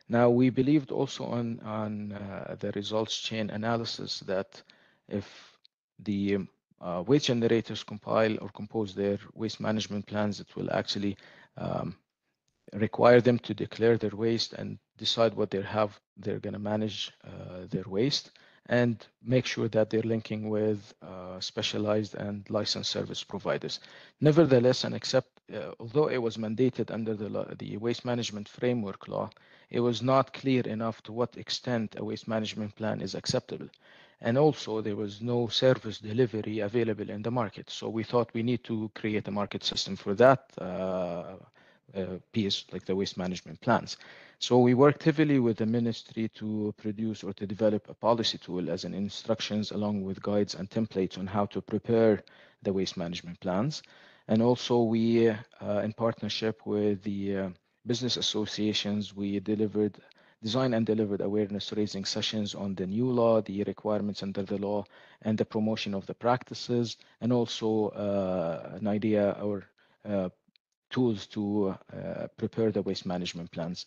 Speaker 6: Now, we believed also on, on uh, the results chain analysis that if the uh, waste generators compile or compose their waste management plans, it will actually um, require them to declare their waste and decide what they have they're going to manage uh, their waste and make sure that they're linking with uh, specialized and licensed service providers. Nevertheless, and except uh, although it was mandated under the, the waste management framework law, it was not clear enough to what extent a waste management plan is acceptable. And also there was no service delivery available in the market. So we thought we need to create a market system for that uh, piece, like the waste management plans. So we worked heavily with the ministry to produce or to develop a policy tool as an instructions along with guides and templates on how to prepare the waste management plans. And also we, uh, in partnership with the uh, business associations, we delivered design and delivered awareness raising sessions on the new law, the requirements under the law, and the promotion of the practices, and also uh, an idea or uh, tools to uh, prepare the waste management plans.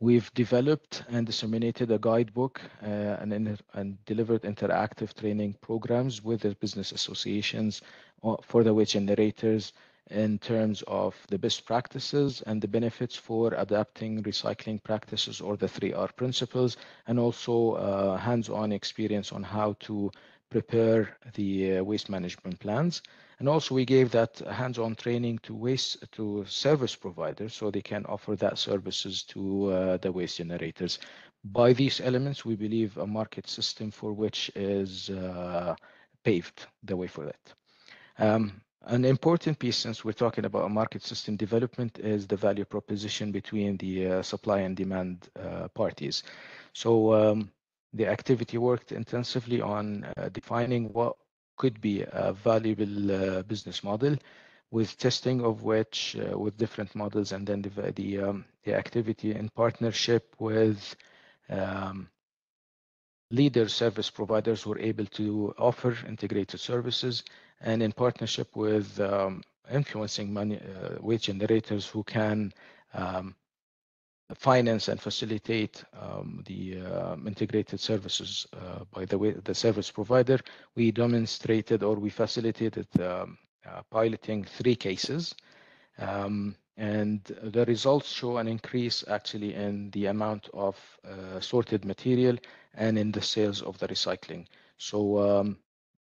Speaker 6: We've developed and disseminated a guidebook uh, and, and, delivered interactive training programs with the business associations uh, for the waste generators in terms of the best practices and the benefits for adapting recycling practices or the 3R principles, and also uh, hands-on experience on how to prepare the uh, waste management plans. And also we gave that hands-on training to waste to service providers so they can offer that services to uh, the waste generators. By these elements, we believe a market system for which is uh, paved the way for that. Um, an important piece, since we're talking about a market system development, is the value proposition between the uh, supply and demand uh, parties. So um, the activity worked intensively on uh, defining what could be a valuable uh, business model with testing of which uh, with different models and then the, the, um, the activity in partnership with um, leader service providers who are able to offer integrated services and in partnership with um, influencing money uh, wage generators who can um, finance and facilitate um, the uh, integrated services uh, by the way the service provider. We demonstrated or we facilitated um, uh, piloting three cases um, and the results show an increase actually in the amount of uh, sorted material and in the sales of the recycling. So um,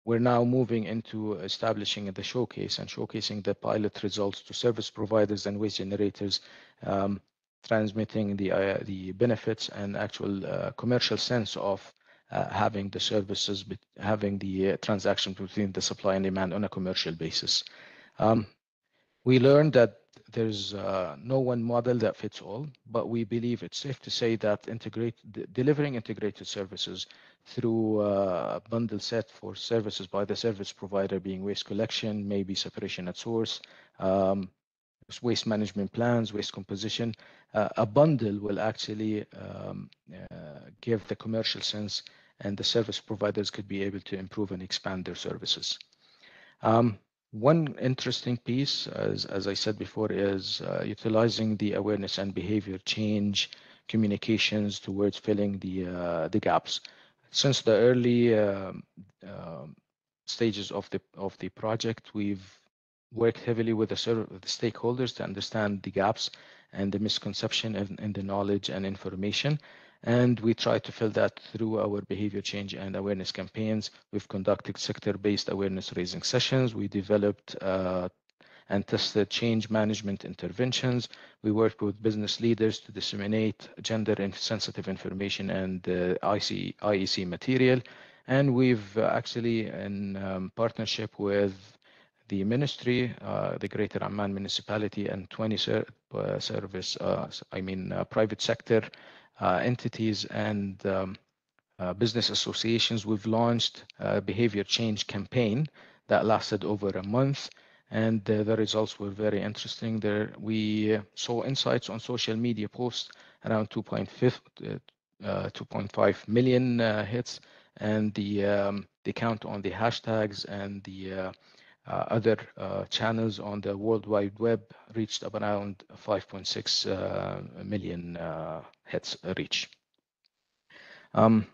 Speaker 6: we're now moving into establishing the showcase and showcasing the pilot results to service providers and waste generators um, transmitting the uh, the benefits and actual uh, commercial sense of uh, having the services, having the transaction between the supply and demand on a commercial basis. Um, we learned that there's uh, no one model that fits all, but we believe it's safe to say that integrate delivering integrated services through a bundle set for services by the service provider being waste collection, maybe separation at source, um, waste management plans, waste composition, uh, a bundle will actually um, uh, give the commercial sense and the service providers could be able to improve and expand their services. Um, one interesting piece, as, as I said before, is uh, utilizing the awareness and behavior change communications towards filling the, uh, the gaps. Since the early um, uh, stages of the, of the project, we've worked heavily with the, stakeholders to understand the gaps and the misconception in, in the knowledge and information. And we try to fill that through our behavior change and awareness campaigns. We've conducted sector-based awareness raising sessions. We developed uh, and tested change management interventions. We worked with business leaders to disseminate gender sensitive information and uh, IEC material. And we've uh, actually, in um, partnership with the ministry, the Greater Amman municipality, and 20 ser service, I mean, private sector entities and um, uh, business associations, we've launched a behavior change campaign that lasted over a month. And uh, the results were very interesting. There, we uh, saw insights on social media posts around 2.5 uh, million uh, hits, and the um, the count on the hashtags and the uh, other channels on the World Wide Web reached around 5.6 million hits reach. Um,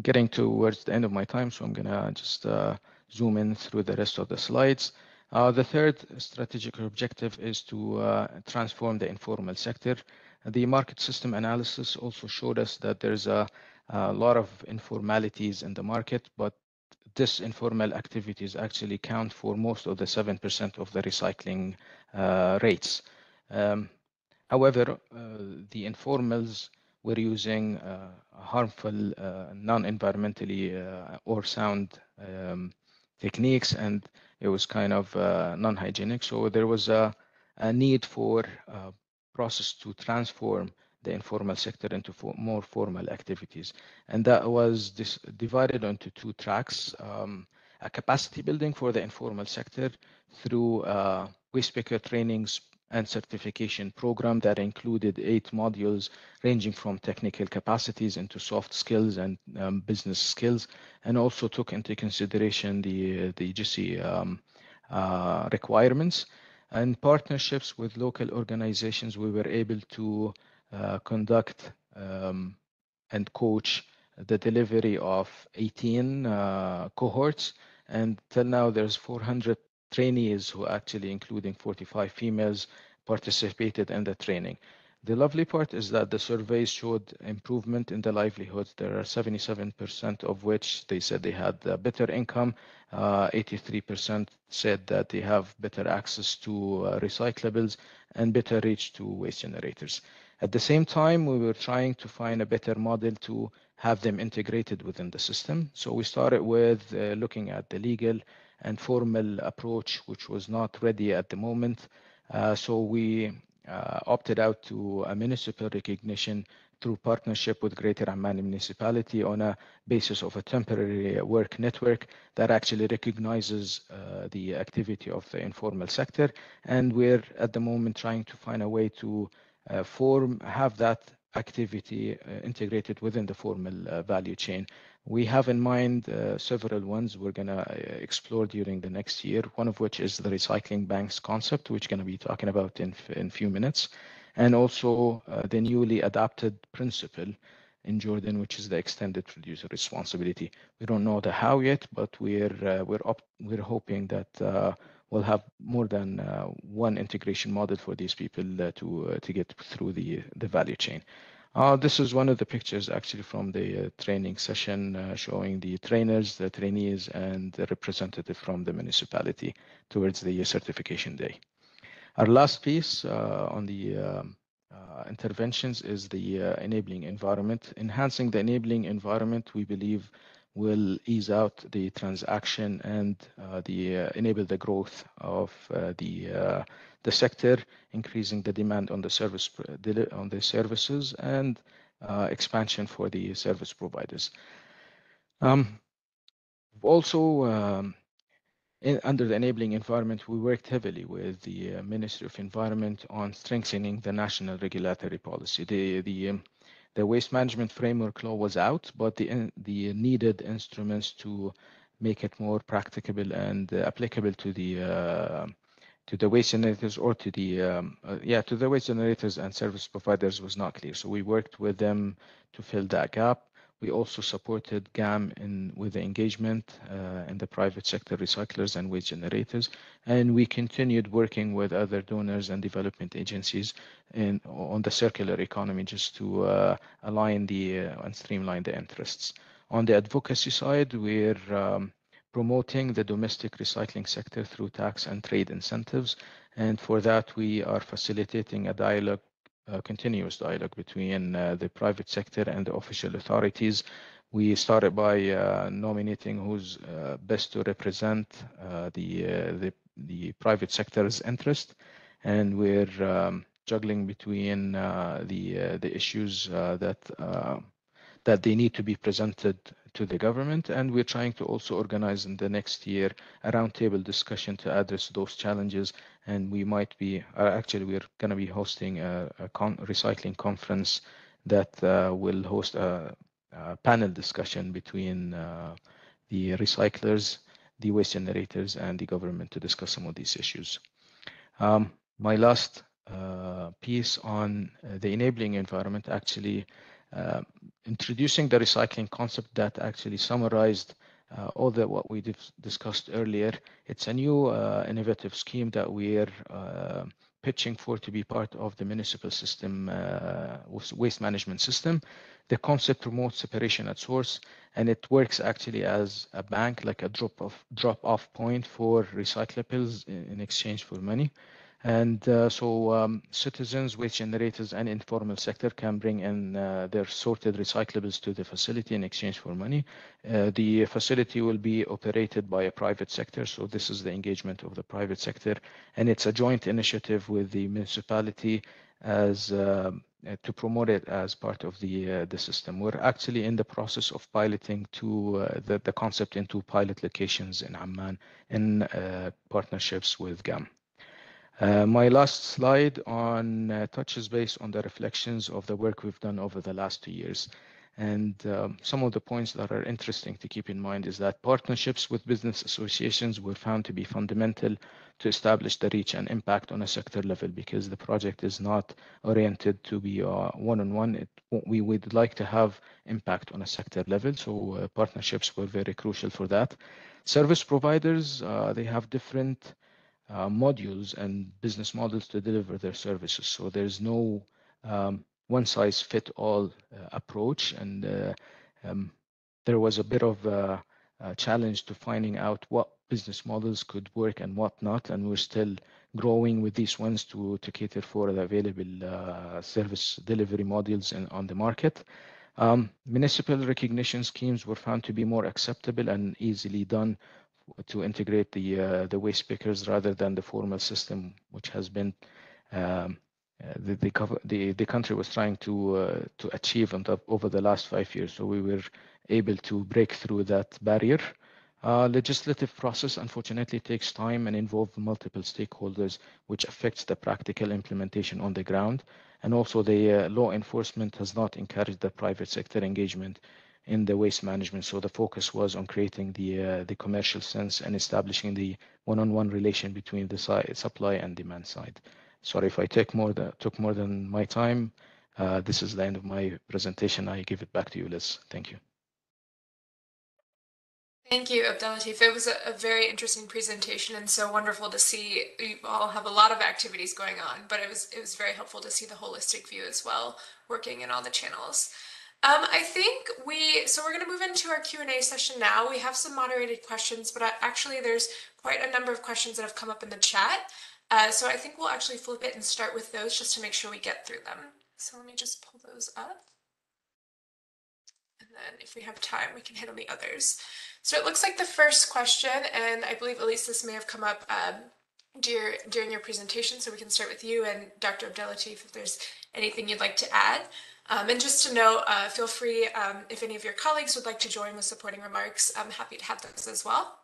Speaker 6: getting towards the end of my time, so I'm gonna just uh, zoom in through the rest of the slides. Uh, the third strategic objective is to uh, transform the informal sector. The market system analysis also showed us that there's a, a lot of informalities in the market, but this informal activities actually count for most of the 7% of the recycling uh, rates. Um, however, uh, the informals we're using uh, harmful, uh, non-environmentally uh, or sound um, techniques, and it was kind of non-hygienic. So there was a, a need for a process to transform the informal sector into for more formal activities. And that was divided into two tracks, um, a capacity building for the informal sector through uh, waste picker trainings and certification program that included eight modules ranging from technical capacities into soft skills and um, business skills, and also took into consideration the, the GC um, uh, requirements. And partnerships with local organizations, we were able to conduct um, and coach the delivery of 18 uh, cohorts. And till now, there's 400 trainees who actually, including 45 females, participated in the training. The lovely part is that the surveys showed improvement in the livelihoods. There are 77% of which they said they had better income. 83% uh, said that they have better access to uh, recyclables and better reach to waste generators. At the same time, we were trying to find a better model to have them integrated within the system. So we started with uh, looking at the legal and formal approach, which was not ready at the moment. Uh, so we uh, opted out to a municipal recognition through partnership with Greater Amman municipality on a basis of a temporary work network that actually recognizes uh, the activity of the informal sector. And we're at the moment trying to find a way to form, have that activity uh, integrated within the formal uh, value chain. We have in mind uh, several ones we're going to uh, explore during the next year, one of which is the recycling banks concept, which we're going to be talking about in in few minutes, and also uh, the newly adopted principle in Jordan, which is the extended producer responsibility. We don't know the how yet, but we're uh, we're up, we're hoping that uh, we'll have more than uh, one integration model for these people to to get through the the value chain. Uh, this is one of the pictures actually from the uh, training session uh, showing the trainers, the trainees, and the representative from the municipality towards the certification day. Our last piece uh, on the um, uh, interventions is the uh, enabling environment. Enhancing the enabling environment, we believe, will ease out the transaction and the enable the growth of the the sector, increasing the demand on the service on the services and uh, expansion for the service providers. Um, also, um, in, under the enabling environment, we worked heavily with the uh, Ministry of Environment on strengthening the national regulatory policy. The the um, the waste management framework law was out, but the the needed instruments to make it more practicable and uh, applicable to the uh, to the waste generators or to the um, uh, yeah to the waste generators and service providers was not clear. So we worked with them to fill that gap. We also supported GAM in with the engagement uh, in the private sector recyclers and waste generators, and we continued working with other donors and development agencies in on the circular economy just to uh, align the uh, and streamline the interests. On the advocacy side, we're um, promoting the domestic recycling sector through tax and trade incentives. And for that, we are facilitating a dialogue, continuous dialogue between uh, the private sector and the official authorities. We started by uh, nominating who's uh, best to represent the, the the private sector's interest, and we're um, juggling between the the issues that that they need to be presented to the government, and we're trying to also organize in the next year a roundtable discussion to address those challenges. And we might be actually we're going to be hosting a, a con recycling conference that will host a, a, panel discussion between the recyclers, the waste generators, and the government to discuss some of these issues. Um, my last uh, piece on uh, the enabling environment actually uh, introducing the recycling concept that actually summarized uh, all the what we discussed earlier. It's a new uh, innovative scheme that we're uh, pitching for to be part of the municipal system waste management system. The concept promotes separation at source, and it works actually as a bank, like a drop off drop off point for recyclables in, in exchange for money. And uh, so um, citizens, waste generators, and informal sector can bring in uh, their sorted recyclables to the facility in exchange for money. Uh, the facility will be operated by a private sector. So this is the engagement of the private sector. And it's a joint initiative with the municipality as uh, to promote it as part of the uh, the system. We're actually in the process of piloting to uh, the, the concept into pilot locations in Amman in partnerships with GAM. Uh, my last slide on uh, touches base on the reflections of the work we've done over the last two years. And um, some of the points that are interesting to keep in mind is that partnerships with business associations were found to be fundamental to establish the reach and impact on a sector level because the project is not oriented to be one-on-one. -on -one. we would like to have impact on a sector level. So uh, partnerships were very crucial for that. Service providers, uh, they have different uh, modules and business models to deliver their services. So there's no um, one size fit all uh, approach. And uh, um, there was a bit of a, a, challenge to finding out what business models could work and what not. And we're still growing with these ones to, to cater for the available uh, service delivery modules in, on the market. Um, municipal recognition schemes were found to be more acceptable and easily done to integrate the uh, the waste pickers rather than the formal system, which has been um, uh, the, the, the the country was trying to uh, to achieve over the last five years. So we were able to break through that barrier. Uh, legislative process unfortunately takes time and involves multiple stakeholders, which affects the practical implementation on the ground. And also the uh, law enforcement has not encouraged the private sector engagement in the waste management. So the focus was on creating the uh, the commercial sense and establishing the one-on-one relation between the supply and demand side. Sorry if I take more than, took more than my time. Uh, this is the end of my presentation. I give it back to you, Liz. Thank you.
Speaker 4: Thank you, Abdellatif. It was a, a, very interesting presentation and so wonderful to see. You all have a lot of activities going on, but it was it was very helpful to see the holistic view as well, working in all the channels. Um, I think we, so we're going to move into our Q&A session now. We have some moderated questions, but actually there's quite a number of questions that have come up in the chat. Uh, so I think we'll actually flip it and start with those just to make sure we get through them. So let me just pull those up. And then if we have time, we can hit on the others. So it looks like the first question, and I believe Elise this may have come up um, during, during your presentation, so we can start with you and Dr. Abdellatif if there's anything you'd like to add. Um, and just to note, uh, feel free um, if any of your colleagues would like to join with supporting remarks, I'm happy to have those as well.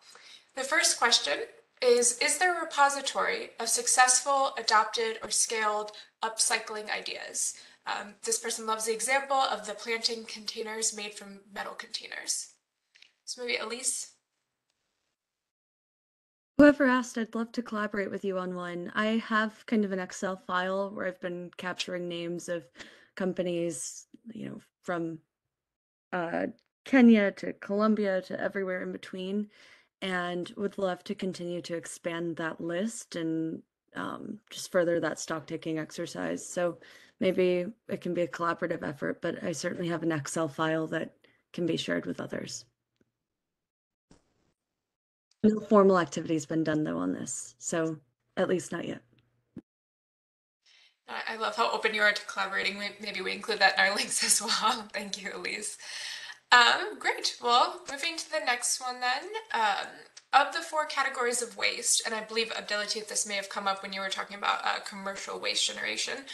Speaker 4: The first question is, is there a repository of successful, adopted, or scaled upcycling ideas? Um, this person loves the example of the planting containers made from metal containers. So maybe Elise?
Speaker 5: Whoever asked, I'd love to collaborate with you on one. I have kind of an Excel file where I've been capturing names of companies, you know, from uh, Kenya to Colombia to everywhere in between, and would love to continue to expand that list and um, just further that stock taking exercise. So maybe it can be a collaborative effort, but I certainly have an Excel file that can be shared with others. No formal activity has been done though on this, so at least not yet.
Speaker 4: I love how open you are to collaborating. Maybe we include that in our links as well. Thank you, Elise. Um, great. Well, moving to the next one then. Um, of the four categories of waste, and I believe Abdellatif, this may have come up when you were talking about uh, commercial waste generation,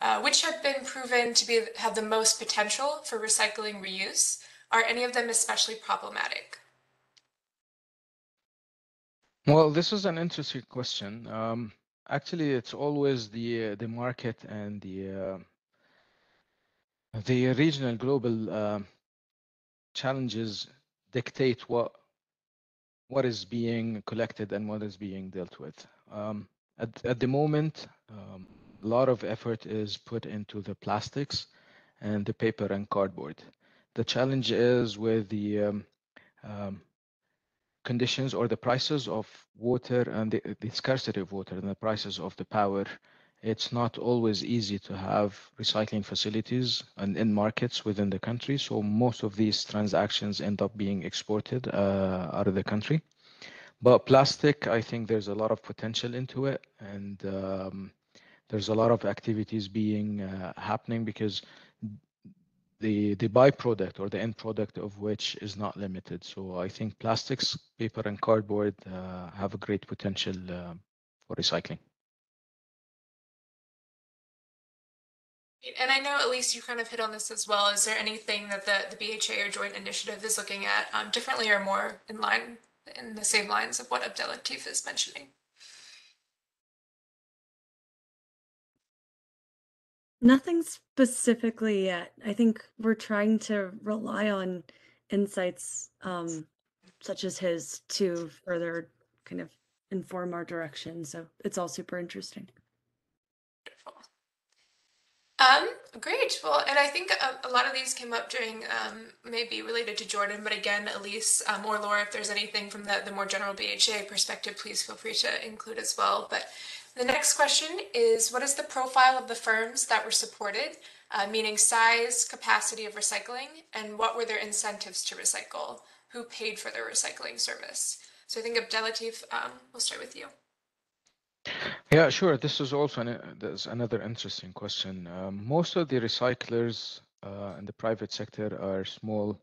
Speaker 4: uh, which have been proven to be have the most potential for recycling reuse. Are any of them especially problematic?
Speaker 6: Well, this is an interesting question. Um, actually, it's always the uh, the market and the uh, the regional global uh, challenges dictate what what is being collected and what is being dealt with. Um, at, at the moment, um, a lot of effort is put into the plastics and the paper and cardboard. The challenge is with the um, um conditions or the prices of water and the, the scarcity of water and the prices of the power it's not always easy to have recycling facilities and in markets within the country. So most of these transactions end up being exported uh, out of the country. But plastic, I think there's a lot of potential into it, and um, there's a lot of activities being uh, happening because the the byproduct or the end product of which is not limited. So I think plastics, paper, and cardboard uh, have a great potential uh, for recycling.
Speaker 4: And I know Elise you kind of hit on this as well. Is there anything that the, the BHA or joint initiative is looking at um, differently or more in line in the same lines of what Abdellatif is mentioning?
Speaker 5: Nothing specifically yet. I think we're trying to rely on insights um, such as his to further kind of inform our direction. So it's all super interesting.
Speaker 4: Um, great. Well, and I think a, a, lot of these came up during um, maybe related to Jordan, but again, Elise um, or Laura, if there's anything from the, the more general BHA perspective, please feel free to include as well. But the next question is what is the profile of the firms that were supported, uh, meaning size, capacity of recycling, and what were their incentives to recycle? Who paid for their recycling service? So I think Abdellatif, um, we'll start with you.
Speaker 6: Yeah, sure. This is also an, there's another interesting question. Um, most of the recyclers uh, in the private sector are small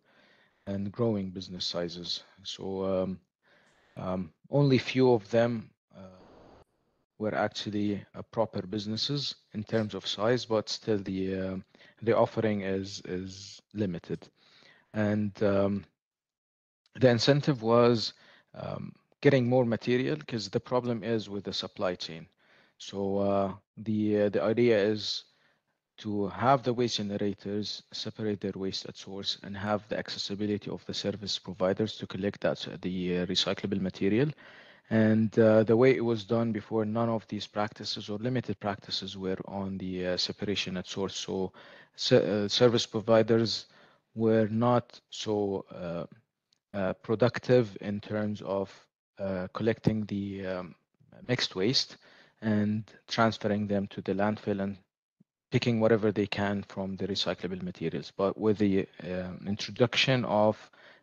Speaker 6: and growing business sizes. So um, um, only few of them were actually uh, proper businesses in terms of size, but still the uh, the offering is is limited, and um, the incentive was um, getting more material because the problem is with the supply chain. So uh, the uh, the idea is to have the waste generators separate their waste at source and have the accessibility of the service providers to collect that the uh, recyclable material. And uh, the way it was done before, none of these practices or limited practices were on the uh, separation at source. So uh, service providers were not so productive in terms of collecting the um, mixed waste and transferring them to the landfill and picking whatever they can from the recyclable materials. But with the uh, introduction of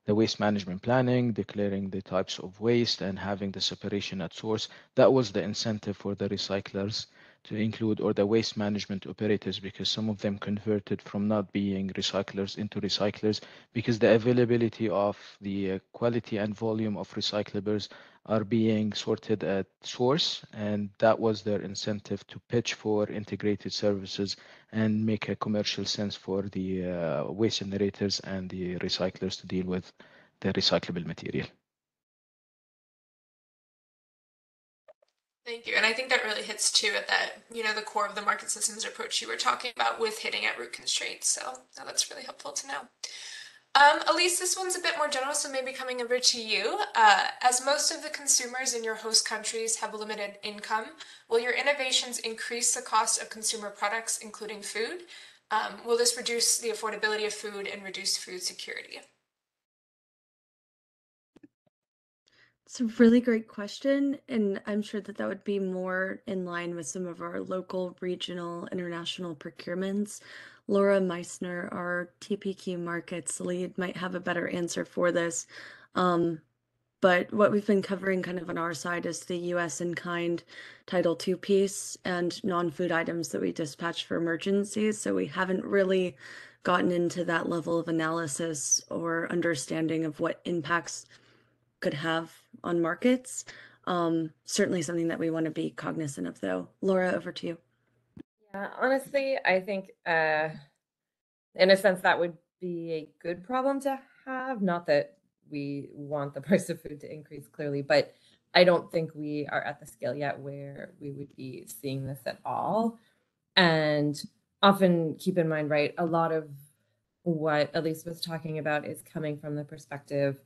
Speaker 6: the waste management planning, declaring the types of waste and having the separation at source, that was the incentive for the recyclers to include or the waste management operators because some of them converted from not being recyclers into recyclers because the availability of the uh, quality and volume of recyclables are being sorted at source and that was their incentive to pitch for integrated services and make a commercial sense for the uh, waste generators and the recyclers to deal with the recyclable material.
Speaker 4: Thank you. And I think that really hits too at that, you know, the core of the market systems approach you were talking about with hitting at root constraints. So that's really helpful to know. Um, Elise, this one's a bit more general, so maybe coming over to you. Uh, as most of the consumers in your host countries have limited income, will your innovations increase the cost of consumer products, including food? Um, will this reduce the affordability of food and reduce food security?
Speaker 5: It's a really great question, and I'm sure that that would be more in line with some of our local, regional, international procurements. Laura Meissner, our TPQ markets lead, might have a better answer for this. Um, but what we've been covering kind of on our side is the US in kind Title II piece and non food items that we dispatch for emergencies. So we haven't really gotten into that level of analysis or understanding of what impacts could have on markets. Um, certainly something that we want to be cognizant of, though. Laura, over to you.
Speaker 2: Yeah, honestly, I think uh, in a sense that would be a good problem to have. Not that we want the price of food to increase clearly, but I don't think we are at the scale yet where we would be seeing this at all. And often keep in mind, right, a lot of what Elise was talking about is coming from the perspective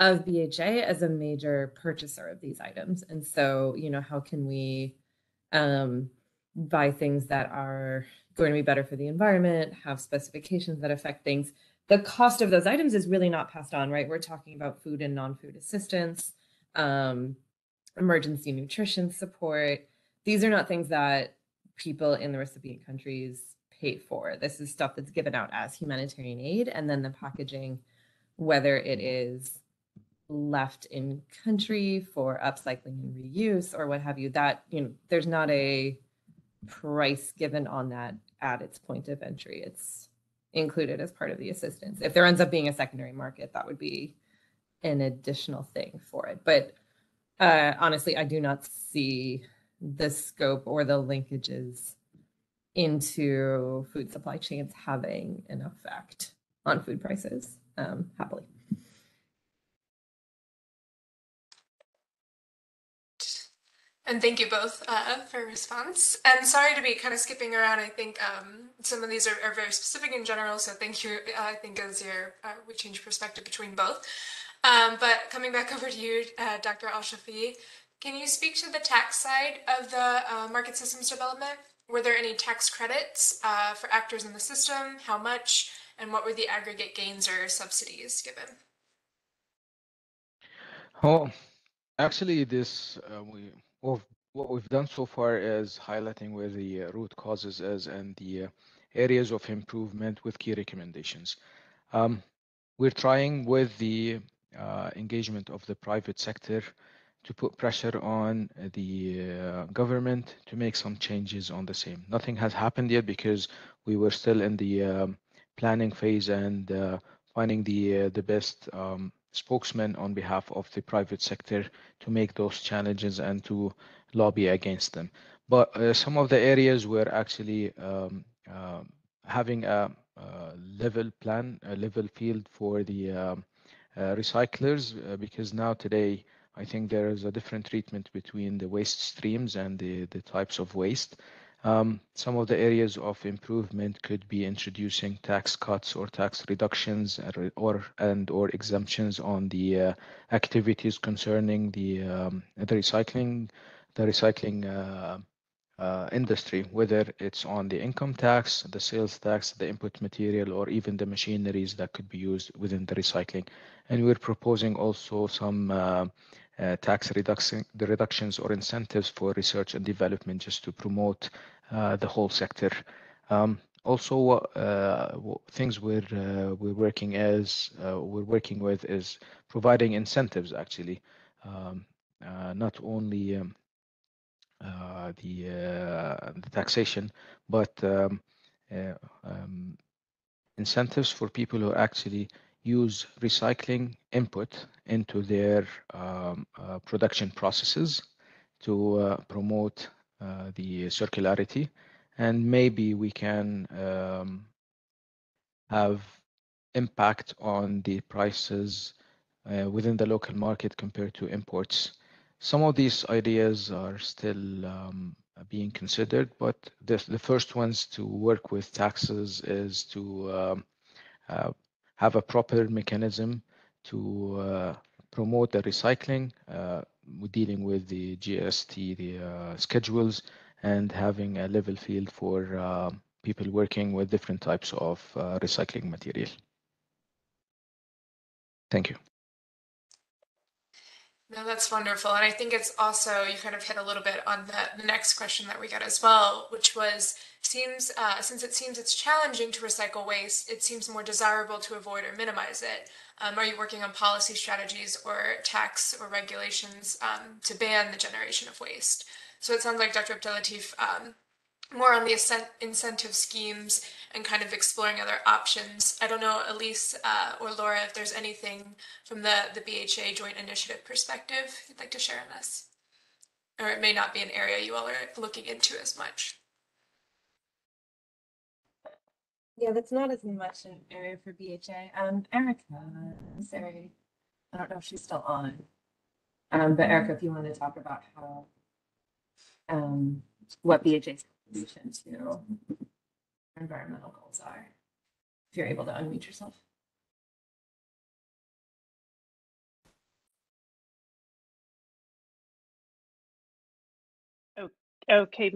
Speaker 2: of BHA as a major purchaser of these items. And so, you know, how can we um, buy things that are going to be better for the environment, have specifications that affect things? The cost of those items is really not passed on, right? We're talking about food and non food assistance, um, emergency nutrition support. These are not things that people in the recipient countries pay for. This is stuff that's given out as humanitarian aid, and then the packaging, whether it is left in country for upcycling and reuse or what have you, that you know, there's not a price given on that at its point of entry. It's included as part of the assistance. If there ends up being a secondary market, that would be an additional thing for it. But uh, honestly, I do not see the scope or the linkages into food supply chains having an effect on food prices um, happily.
Speaker 4: And thank you both uh, for response. And sorry to be kind of skipping around. I think um, some of these are, are, very specific in general. So thank you. Uh, I think as your uh, we change perspective between both. Um, but coming back over to you, uh, Dr. Al Shafii, can you speak to the tax side of the uh, market systems development? Were there any tax credits uh, for actors in the system? How much? And what were the aggregate gains or subsidies given?
Speaker 6: Oh, actually, this we well, what we've done so far is highlighting where the uh, root causes is and the uh, areas of improvement with key recommendations. Um, we're trying with the uh, engagement of the private sector to put pressure on the uh, government to make some changes on the same. Nothing has happened yet because we were still in the um, planning phase and uh, finding the uh, the best um, spokesman on behalf of the private sector to make those challenges and to lobby against them. But uh, some of the areas were actually um, uh, having a, a, level plan, a level field for the um, uh, recyclers, uh, because now today I think there is a different treatment between the waste streams and the, the types of waste. Um, some of the areas of improvement could be introducing tax cuts or tax reductions or, or and or exemptions on the uh, activities concerning the um, the recycling the recycling uh, uh, industry, whether it's on the income tax, the sales tax, the input material, or even the machineries that could be used within the recycling. And we're proposing also some uh, uh, tax reduction, the reductions or incentives for research and development just to promote uh, the whole sector. Um, also, uh, things we're we're working as we're working with is providing incentives actually, um, not only um, uh, the, uh, the, taxation, but um, uh, um, incentives for people who actually use recycling input into their um, uh, production processes to uh, promote uh, the circularity. And maybe we can um, have impact on the prices uh, within the local market compared to imports. Some of these ideas are still um, being considered, but the, the first ones to work with taxes is to um, uh, have a proper mechanism to uh, promote the recycling, uh, dealing with the GST, the uh, schedules, and having a level field for people working with different types of recycling material. Thank you.
Speaker 4: No, that's wonderful. And I think it's also, you kind of hit a little bit on the, the next question that we got as well, which was seems, uh, since it seems it's challenging to recycle waste, it seems more desirable to avoid or minimize it. Um, are you working on policy strategies or tax or regulations um, to ban the generation of waste? So it sounds like Dr. Abdellatif, um, more on the incentive schemes and kind of exploring other options. I don't know, Elise uh, or Laura, if there's anything from the, the BHA joint initiative perspective you'd like to share on this. Or it may not be an area you all are looking into as much.
Speaker 2: Yeah, that's not as much an area for BHA. Um, Erica, sorry, I don't know if she's still on. Um, but Erica, if you want to talk about how, um, what BHA's to environmental goals are, if you're able to unmute yourself.
Speaker 7: Okay,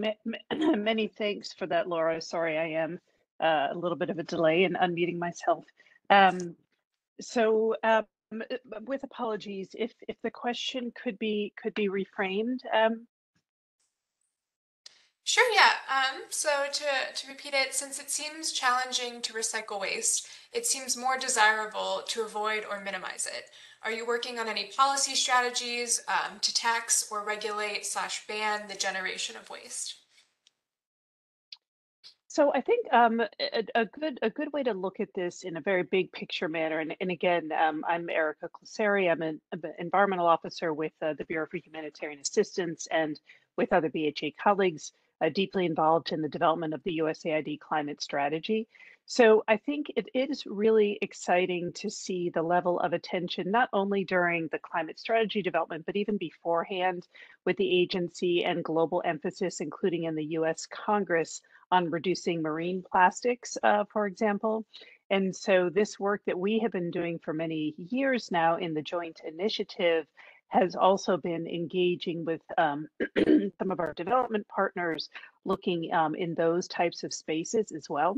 Speaker 7: many thanks for that, Laura. Sorry, I am uh, a little bit of a delay in unmuting myself. Um, so, um, with apologies, if if the question could be could be reframed. Um,
Speaker 4: Sure, yeah. Um, so to, to repeat it, since it seems challenging to recycle waste, it seems more desirable to avoid or minimize it. Are you working on any policy strategies um, to tax or regulate slash ban the generation of waste?
Speaker 7: So I think um, a, a, good a good way to look at this in a very big picture manner, and, and again, um, I'm Erica Claseri. I'm an, an, environmental officer with uh, the Bureau for Humanitarian Assistance and with other BHA colleagues, uh, deeply involved in the development of the USAID climate strategy. So I think it is really exciting to see the level of attention, not only during the climate strategy development, but even beforehand with the agency and global emphasis, including in the US Congress on reducing marine plastics, uh, for example. And so this work that we have been doing for many years now in the joint initiative has also been engaging with um, some of our development partners, looking um, in those types of spaces as well.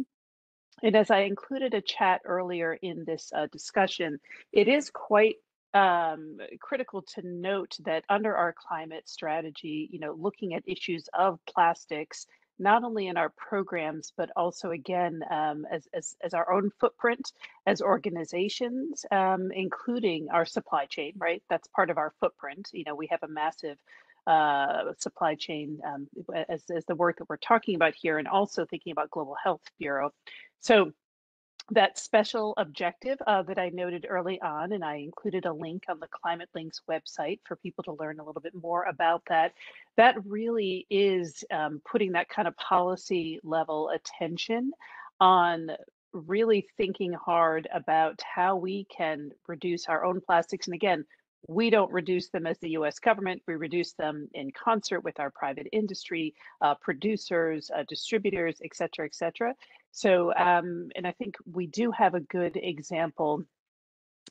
Speaker 7: And as I included a chat earlier in this uh, discussion, it is quite um, critical to note that under our climate strategy, you know, looking at issues of plastics not only in our programs, but also again um, as, as, as, our own footprint as organizations, um, including our supply chain, right? That's part of our footprint. You know, we have a massive uh, supply chain um, as, as the work that we're talking about here, and also thinking about Global Health Bureau. So that special objective uh, that I noted early on, and I included a link on the Climate Links website for people to learn a little bit more about that. That really is um, putting that kind of policy level attention on really thinking hard about how we can reduce our own plastics. And again, we don't reduce them as the US government, we reduce them in concert with our private industry, uh, producers, uh, distributors, et cetera, et cetera. So, um, and I think we do have a good example.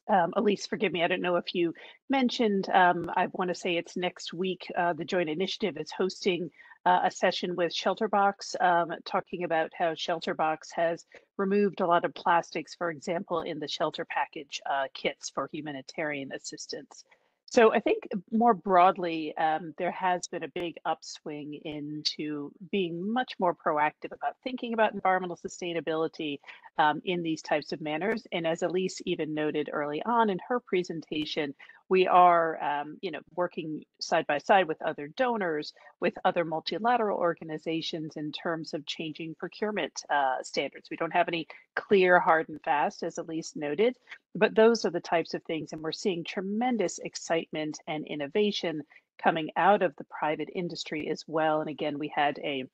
Speaker 7: Um, Elise, forgive me, I don't know if you mentioned, um, I want to say it's next week, uh, the Joint Initiative is hosting uh, a session with Shelterbox, um, talking about how Shelterbox has removed a lot of plastics, for example, in the shelter package uh, kits for humanitarian assistance. So I think more broadly, um, there has been a big upswing into being much more proactive about thinking about environmental sustainability um, in these types of manners. And as Elise even noted early on in her presentation, we are, um, you know, working side by side with other donors, with other multilateral organizations in terms of changing procurement uh, standards. We don't have any clear, hard and fast, as Elise noted, but those are the types of things, and we're seeing tremendous excitement and innovation coming out of the private industry as well. And again, we had a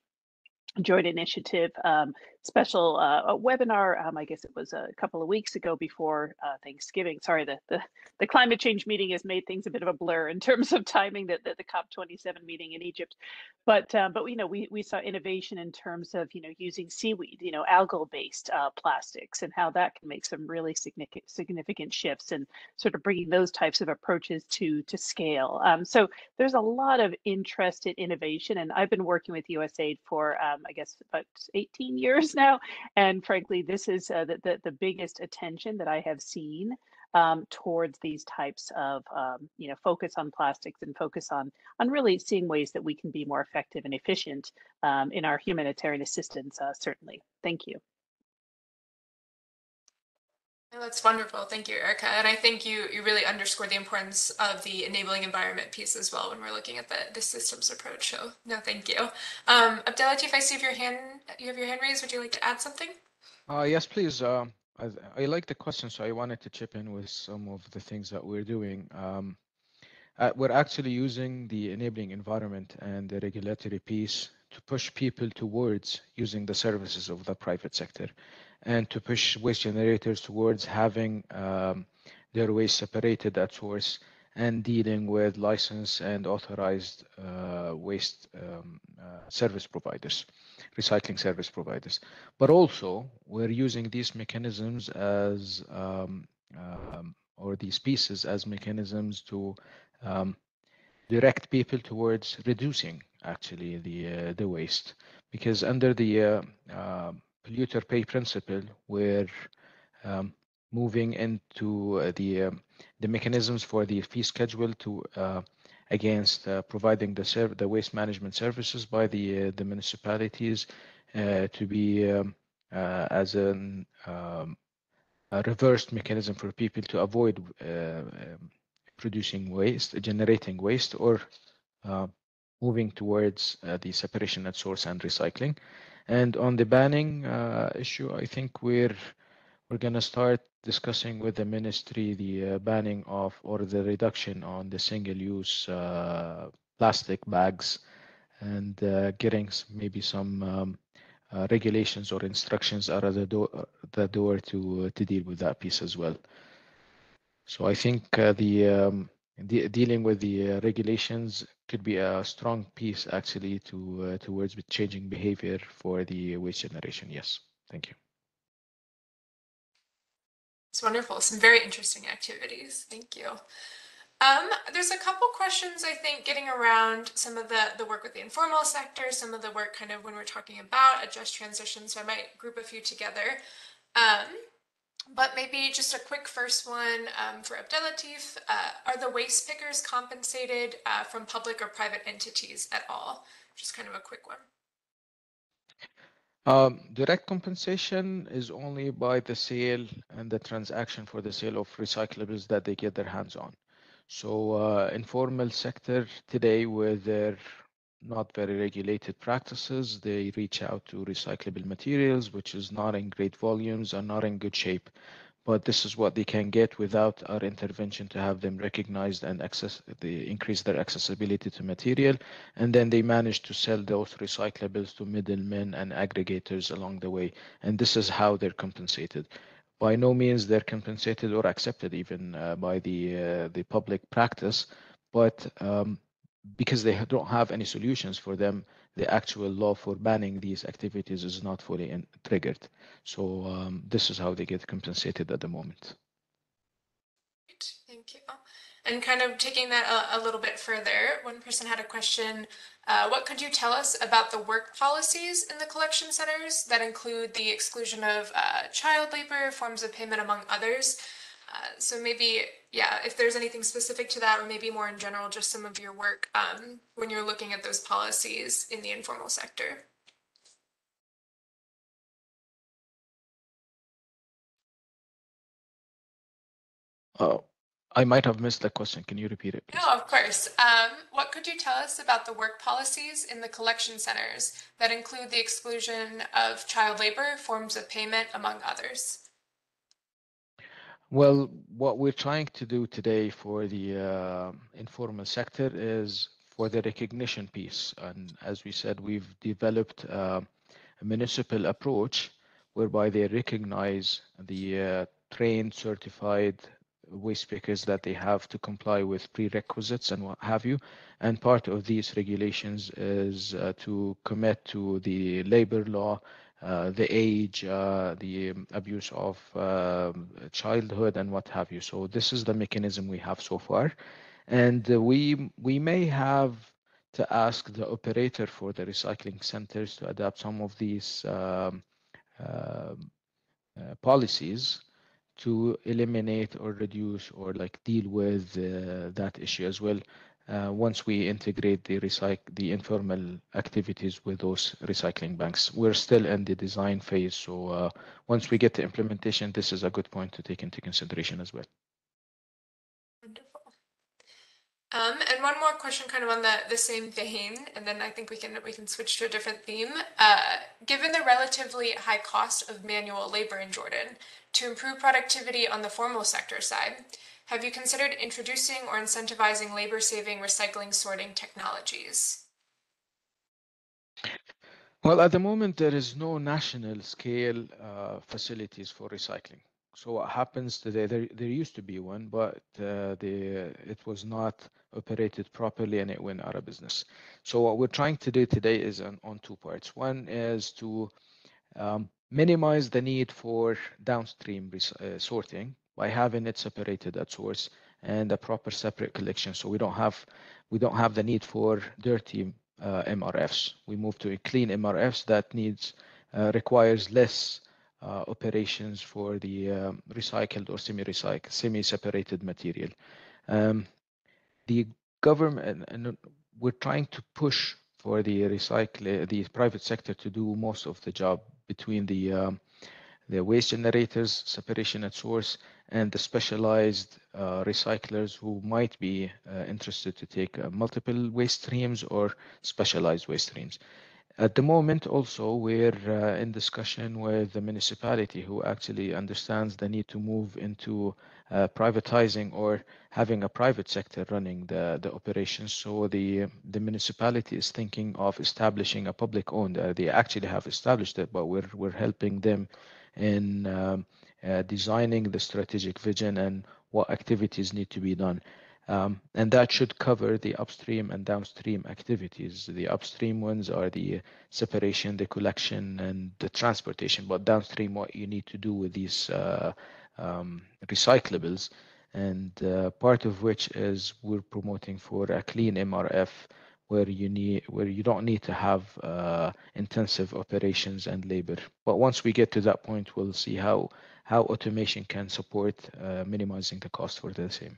Speaker 7: joint initiative um, special uh, webinar. Um, I guess it was a couple of weeks ago before uh, Thanksgiving. Sorry, the, the, the climate change meeting has made things a bit of a blur in terms of timing. that the, the COP27 meeting in Egypt, but um, but you know we we saw innovation in terms of you know using seaweed, you know algal based uh, plastics, and how that can make some really significant significant shifts and sort of bringing those types of approaches to to scale. Um, so there's a lot of interest in innovation, and I've been working with USAID for um, I guess about 18 years now. And frankly, this is uh, the, the, the, biggest attention that I have seen um, towards these types of, um, you know, focus on plastics and focus on, on really seeing ways that we can be more effective and efficient um, in our humanitarian assistance, uh, certainly. Thank you.
Speaker 4: That's wonderful. Thank you, Erica. And I think you you really underscored the importance of the enabling environment piece as well when we're looking at the, the systems approach. So no, thank you. Um, If I see if your hand you have your hand raised. Would you like to add something?
Speaker 6: Uh, yes, please. Uh, I, I like the question, so I wanted to chip in with some of the things that we're doing. Um, uh, we're actually using the enabling environment and the regulatory piece to push people towards using the services of the private sector and to push waste generators towards having um, their waste separated at source and dealing with licensed and authorized uh, waste um, uh, service providers, recycling service providers. But also, we're using these mechanisms as, um, um, or these pieces as mechanisms to um, direct people towards reducing actually the uh, the waste, because under the uh, uh, polluter pay principle, we're um, moving into uh, the um, the mechanisms for the fee schedule to uh, against uh, providing the the waste management services by the the municipalities to be um, as an um, a reversed mechanism for people to avoid um, producing waste, generating waste, or moving towards the separation at source and recycling. And on the banning uh, issue, I think we're we're going to start discussing with the ministry the uh, banning of or the reduction on the single-use uh, plastic bags and uh, getting maybe some um, uh, regulations or instructions out of the door, the door to to deal with that piece as well. So I think the um, de dealing with the uh, regulations could be a strong piece actually to uh, towards changing behavior for the waste generation. Yes, thank you.
Speaker 4: It's wonderful. Some very interesting activities. Thank you. Um, there's a couple questions I think getting around some of the the work with the informal sector, some of the work kind of when we're talking about a just transition. So I might group a few together. Um, but maybe just a quick first one um, for Abdellatif. Uh, are the waste pickers compensated uh, from public or private entities at all? Just kind of a quick one.
Speaker 6: Um, direct compensation is only by the sale and the transaction for the sale of recyclables that they get their hands on. So uh, informal sector today with their not very regulated practices. They reach out to recyclable materials, which is not in great volumes and not in good shape. But this is what they can get without our intervention to have them recognized and access they increase their accessibility to material. And then they manage to sell those recyclables to middlemen and aggregators along the way. And this is how they're compensated by no means they're compensated or accepted even uh, by the uh, the public practice, but um, because they don't have any solutions for them, the actual law for banning these activities is not fully in, triggered. So um, this is how they get compensated at the moment.
Speaker 4: Thank you. And kind of taking that a, a little bit further, one person had a question. Uh, what could you tell us about the work policies in the collection centers that include the exclusion of uh, child labor, forms of payment, among others? Uh, so maybe, yeah, if there's anything specific to that, or maybe more in general, just some of your work um, when you're looking at those policies in the informal sector.
Speaker 6: Oh, I might have missed the question. Can you repeat it?
Speaker 4: Please? No, of course. Um, what could you tell us about the work policies in the collection centers that include the exclusion of child labor, forms of payment, among others?
Speaker 6: Well, what we're trying to do today for the uh, informal sector is for the recognition piece. And as we said, we've developed uh, a municipal approach whereby they recognize the uh, trained, certified waste pickers that they have to comply with prerequisites and what have you. And part of these regulations is uh, to commit to the labor law the age, uh, the abuse of um, childhood, and what have you. So this is the mechanism we have so far, and uh, we we may have to ask the operator for the recycling centers to adapt some of these um, um uh, policies to eliminate or reduce or like deal with uh, that issue as well. Uh, once we integrate the the informal activities with those recycling banks. We're still in the design phase, so uh, once we get to implementation, this is a good point to take into consideration as well.
Speaker 4: Wonderful. Um, and one more question, kind of on the, the same vein, and then I think we can we can switch to a different theme. Uh, given the relatively high cost of manual labor in Jordan, to improve productivity on the formal sector side, have you considered introducing or incentivizing labor-saving recycling sorting technologies?
Speaker 6: Well, at the moment, there is no national scale uh, facilities for recycling. So what happens today, there, there used to be one, but uh, the, it was not operated properly and it went out of business. So what we're trying to do today is on, on two parts. One is to um, minimize the need for downstream uh, sorting by having it separated at source and a proper separate collection. So we don't have we don't have the need for dirty uh, MRFs. We move to a clean MRFs that needs uh, requires less uh, operations for the um, recycled or semi-recycled, semi-separated material. Um, the government and we're trying to push for the recycle the private sector to do most of the job between the um, the waste generators, separation at source, and the specialized uh, recyclers who might be uh, interested to take uh, multiple waste streams or specialized waste streams. At the moment, also, we're uh, in discussion with the municipality who actually understands the need to move into uh, privatizing or having a private sector running the, the operations. So the the municipality is thinking of establishing a public owned. Uh, they actually have established it, but we're we're helping them in um, uh, designing the strategic vision and what activities need to be done. Um, and that should cover the upstream and downstream activities. The upstream ones are the separation, the collection, and the transportation. But downstream, what you need to do with these uh, um, recyclables, and uh, part of which is we're promoting for a clean MRF where you need where you don't need to have uh, intensive operations and labor. But once we get to that point, we'll see how how automation can support uh, minimizing the cost for the same.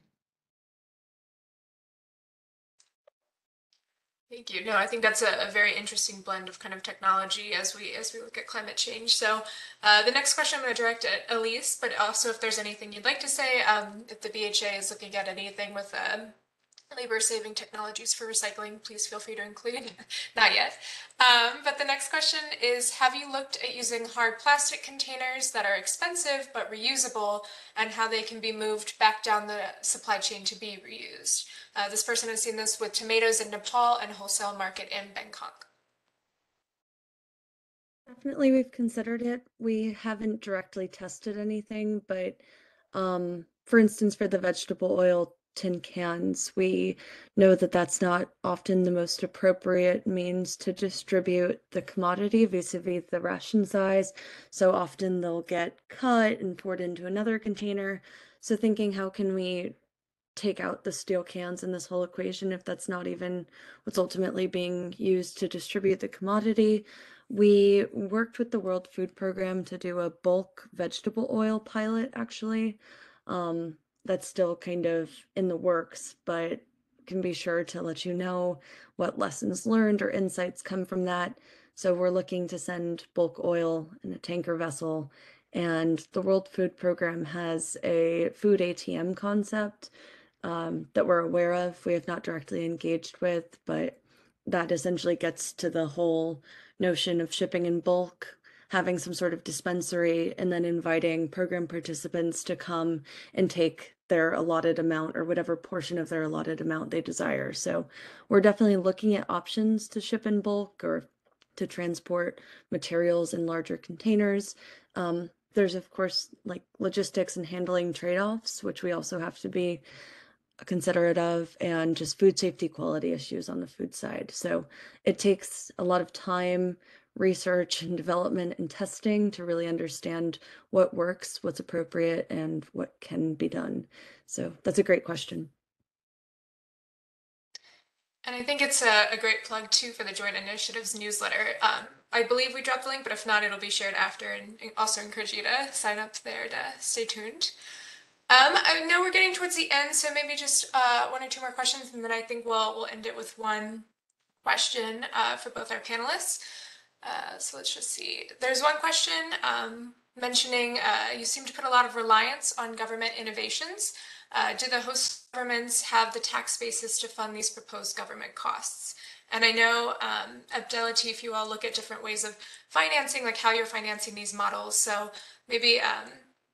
Speaker 4: Thank you. No, I think that's a, a, very interesting blend of kind of technology as we as we look at climate change. So uh, the next question I'm going to direct at Elise, but also if there's anything you'd like to say, um, if the BHA is looking at anything with uh, labor saving technologies for recycling, please feel free to include. Not yet. Um, but the next question is Have you looked at using hard plastic containers that are expensive but reusable and how they can be moved back down the supply chain to be reused? Uh, this person has seen this with tomatoes in Nepal and wholesale market in Bangkok.
Speaker 5: Definitely, we've considered it. We haven't directly tested anything, but um, for instance, for the vegetable oil tin cans. We know that that's not often the most appropriate means to distribute the commodity vis-a-vis the ration size. So often they'll get cut and poured into another container. So thinking how can we take out the steel cans in this whole equation if that's not even what's ultimately being used to distribute the commodity. We worked with the World Food Program to do a bulk vegetable oil pilot actually. Um, that's still kind of in the works, but can be sure to let you know what lessons learned or insights come from that. So we're looking to send bulk oil in a tanker vessel. And the World Food Program has a food ATM concept um, that we're aware of. We have not directly engaged with, but that essentially gets to the whole notion of shipping in bulk having some sort of dispensary and then inviting program participants to come and take their allotted amount or whatever portion of their allotted amount they desire. So we're definitely looking at options to ship in bulk or to transport materials in larger containers. Um, there's of course like logistics and handling trade-offs, which we also have to be considerate of, and just food safety quality issues on the food side. So it takes a lot of time, research and development and testing to really understand what works, what's appropriate, and what can be done. So that's a great question.
Speaker 4: And I think it's a, a great plug too for the Joint Initiatives newsletter. Um, I believe we dropped the link, but if not, it'll be shared after and also encourage you to sign up there to stay tuned. Um, I know we're getting towards the end, so maybe just uh, one or two more questions, and then I think we'll we'll end it with one question uh, for both our panelists. Uh, so let's just see. There's one question um, mentioning uh, you seem to put a lot of reliance on government innovations. Uh, do the host governments have the tax basis to fund these proposed government costs? And I know um, if you all look at different ways of financing, like how you're financing these models. So maybe um,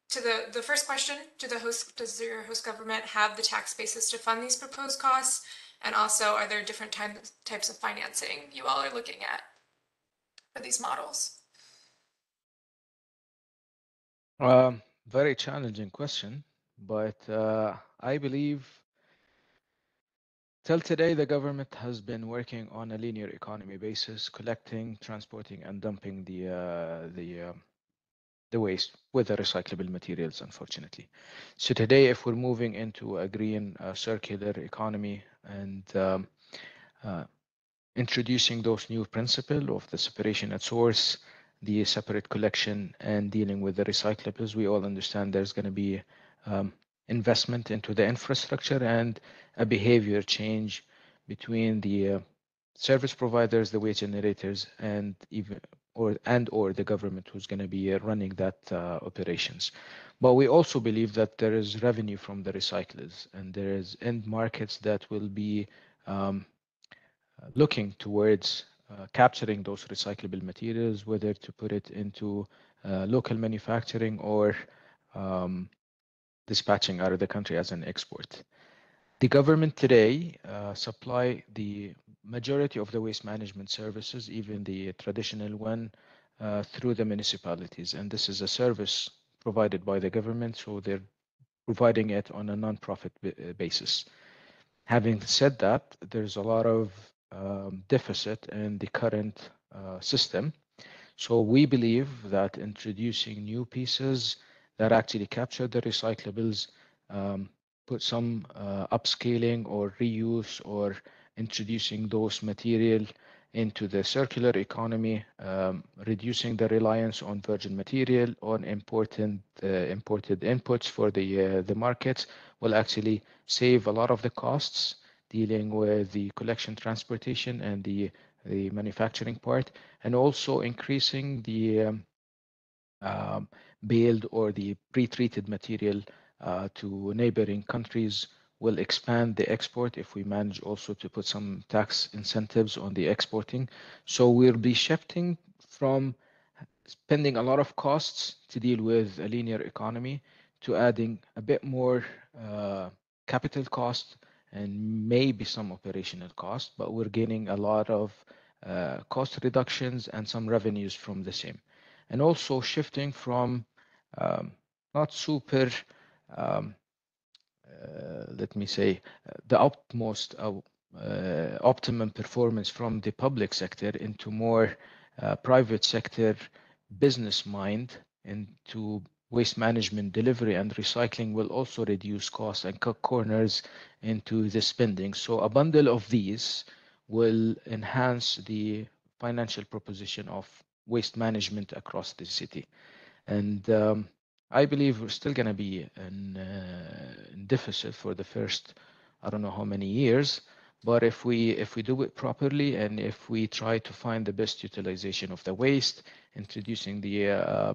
Speaker 4: to the, the first question, do the host, does your host government have the tax basis to fund these proposed costs? And also, are there different time, types of financing you all are looking at for these models?
Speaker 6: Um, very challenging question, but uh, I believe till today the government has been working on a linear economy basis, collecting, transporting, and dumping the uh, the um, the waste with the recyclable materials, unfortunately. So today, if we're moving into a green uh, circular economy and um, uh, introducing those new principle of the separation at source, the separate collection and dealing with the recyclables, we all understand there's going to be um, investment into the infrastructure and a behavior change between the uh, service providers, the waste generators, and even or and or the government who's going to be uh, running that uh, operations. But we also believe that there is revenue from the recyclers and there is end markets that will be um, looking towards uh, capturing those recyclable materials, whether to put it into uh, local manufacturing or um, dispatching out of the country as an export. The government today uh, supply the majority of the waste management services, even the traditional one, uh, through the municipalities. And this is a service provided by the government, so they're providing it on a non-profit uh, basis. Having said that, there's a lot of um, deficit in the current uh, system. So we believe that introducing new pieces that actually capture the recyclables, um, put some uh, upscaling or reuse or introducing those material into the circular economy, um, reducing the reliance on virgin material, on important uh, imported inputs for the uh, the markets, will actually save a lot of the costs dealing with the collection, transportation, and the the manufacturing part, and also increasing the um, um, baled or the pre-treated material uh, to neighboring countries will expand the export if we manage also to put some tax incentives on the exporting. So we'll be shifting from spending a lot of costs to deal with a linear economy to adding a bit more uh, capital cost and maybe some operational cost, but we're gaining a lot of uh, cost reductions and some revenues from the same. And also shifting from um, not super um, uh, let me say, uh, the utmost uh, optimum performance from the public sector into more private sector business mind into waste management delivery and recycling will also reduce costs and cut corners into the spending. So a bundle of these will enhance the financial proposition of waste management across the city. And um, I believe we're still going to be in, uh, in, deficit for the first, I don't know how many years. But if we if we do it properly and if we try to find the best utilization of the waste, introducing the uh,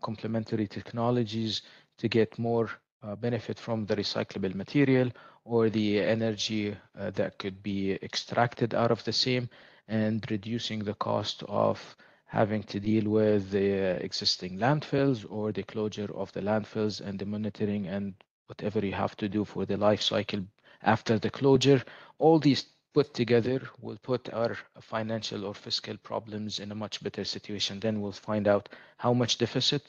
Speaker 6: complementary technologies to get more uh, benefit from the recyclable material or the energy uh, that could be extracted out of the same, and reducing the cost of having to deal with the existing landfills or the closure of the landfills and the monitoring and whatever you have to do for the life cycle after the closure. All these put together will put our financial or fiscal problems in a much better situation. Then we'll find out how much deficit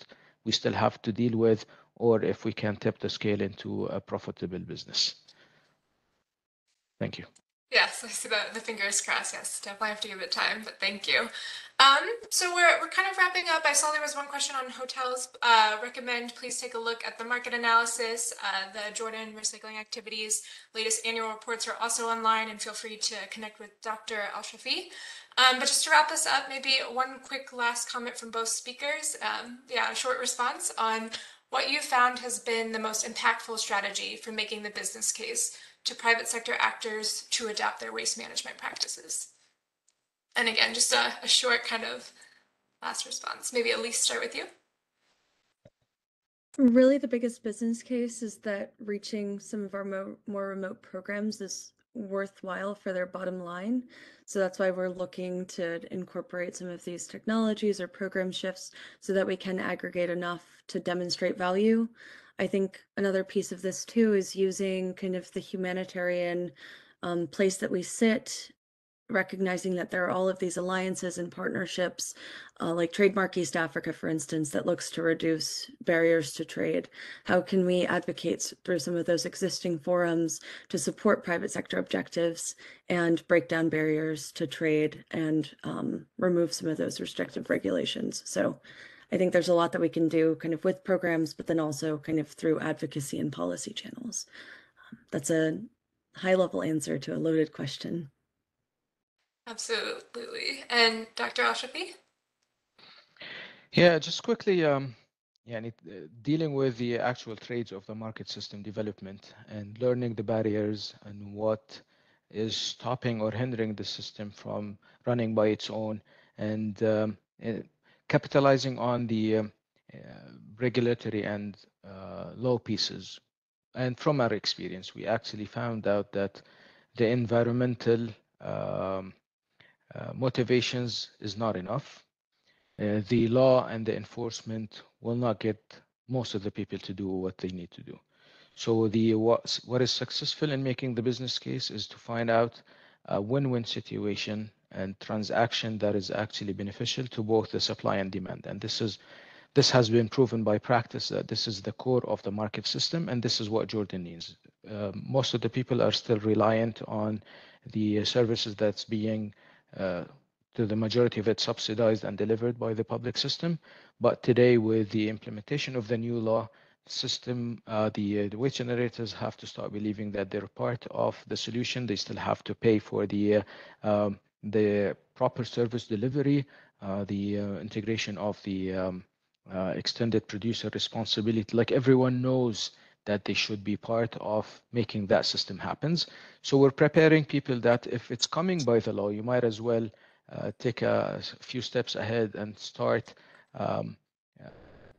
Speaker 6: we still have to deal with or if we can tip the scale into a profitable business. Thank you.
Speaker 4: Yes, I see the, the fingers crossed. Yes, definitely have to give it time, but thank you. Um, so we're, we're kind of wrapping up. I saw there was one question on hotels. Uh, recommend please take a look at the market analysis. Uh, the Jordan recycling activities latest annual reports are also online and feel free to connect with Dr. Al-Shafi. Um, but just to wrap this up, maybe one quick last comment from both speakers. Um, yeah, a short response on what you found has been the most impactful strategy for making the business case to private sector actors to adapt their waste management practices. And again, just a, a short kind of last response. Maybe Elise start with you.
Speaker 5: Really, the biggest business case is that reaching some of our mo- more remote programs is worthwhile for their bottom line. So that's why we're looking to incorporate some of these technologies or program shifts so that we can aggregate enough to demonstrate value. I think another piece of this too is using kind of the humanitarian um, place that we sit recognizing that there are all of these alliances and partnerships, uh, like Trademark East Africa, for instance, that looks to reduce barriers to trade. How can we advocate through some of those existing forums to support private sector objectives and break down barriers to trade and um, remove some of those restrictive regulations? So I think there's a lot that we can do kind of with programs, but then also kind of through advocacy and policy channels. Um, that's a high level answer to a loaded question.
Speaker 4: Absolutely. And Dr. Ashrafi?
Speaker 6: Yeah, just quickly, um, yeah, uh, dealing with the actual trades of the market system development and learning the barriers and what is stopping or hindering the system from running by its own and um, capitalizing on the um, uh, regulatory and uh, law pieces. And from our experience, we actually found out that the environmental um, uh, motivations is not enough. The law and the enforcement will not get most of the people to do what they need to do. So the what, what is successful in making the business case is to find out a win-win situation and transaction that is actually beneficial to both the supply and demand. And this is this has been proven by practice that this is the core of the market system, and this is what Jordan needs. Uh, most of the people are still reliant on the services that's being uh, to the majority of it subsidized and delivered by the public system. But today, with the implementation of the new law system, uh, the, uh, the waste generators have to start believing that they're part of the solution. They still have to pay for the uh, um, the proper service delivery, uh, the uh, integration of the um, extended producer responsibility. Like everyone knows that they should be part of making that system happens. So we're preparing people that if it's coming by the law, you might as well uh, take a few steps ahead and start um, uh,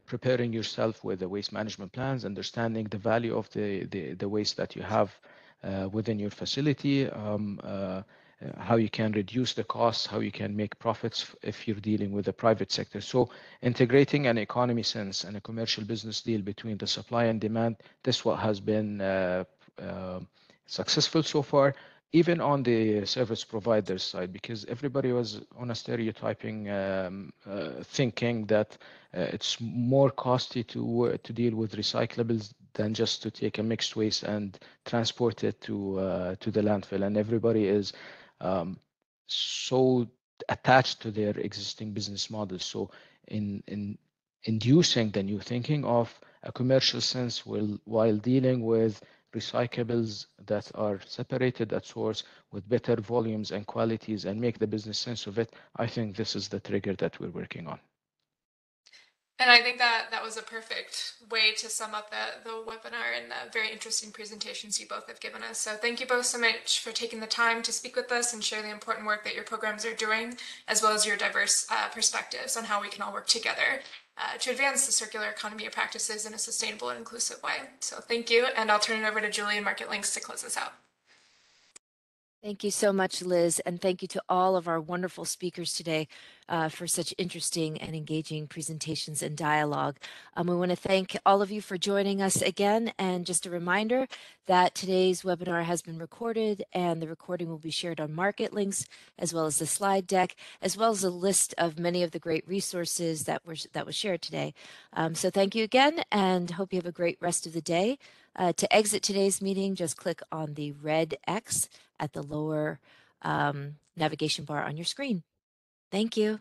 Speaker 6: preparing yourself with the waste management plans, understanding the value of the, the, the waste that you have uh, within your facility, um, uh, uh, how you can reduce the costs, how you can make profits if you're dealing with the private sector. So integrating an economy sense and a commercial business deal between the supply and demand, this what has been uh, uh, successful so far, even on the service provider side, because everybody was on a stereotyping um, uh, thinking that uh, it's more costly to uh, to deal with recyclables than just to take a mixed waste and transport it to to the landfill, and everybody is um, so attached to their existing business models. So in in inducing the new thinking of a commercial sense while while dealing with recyclables that are separated at source with better volumes and qualities and make the business sense of it, I think this is the trigger that we're working on.
Speaker 4: And I think that that was a perfect way to sum up the, the webinar and the very interesting presentations you both have given us. So thank you both so much for taking the time to speak with us and share the important work that your programs are doing, as well as your diverse uh, perspectives on how we can all work together uh, to advance the circular economy of practices in a sustainable and inclusive way. So thank you, and I'll turn it over to Julie and Marketlinks to close us out.
Speaker 1: Thank you so much, Liz, and thank you to all of our wonderful speakers today uh, for such interesting and engaging presentations and dialogue. Um, we want to thank all of you for joining us again, and just a reminder that today's webinar has been recorded and the recording will be shared on Marketlinks, as well as the slide deck, as well as a list of many of the great resources that were that was shared today. Um, so thank you again, and hope you have a great rest of the day. Uh, to exit today's meeting, just click on the red X at the lower um, navigation bar on your screen. Thank you.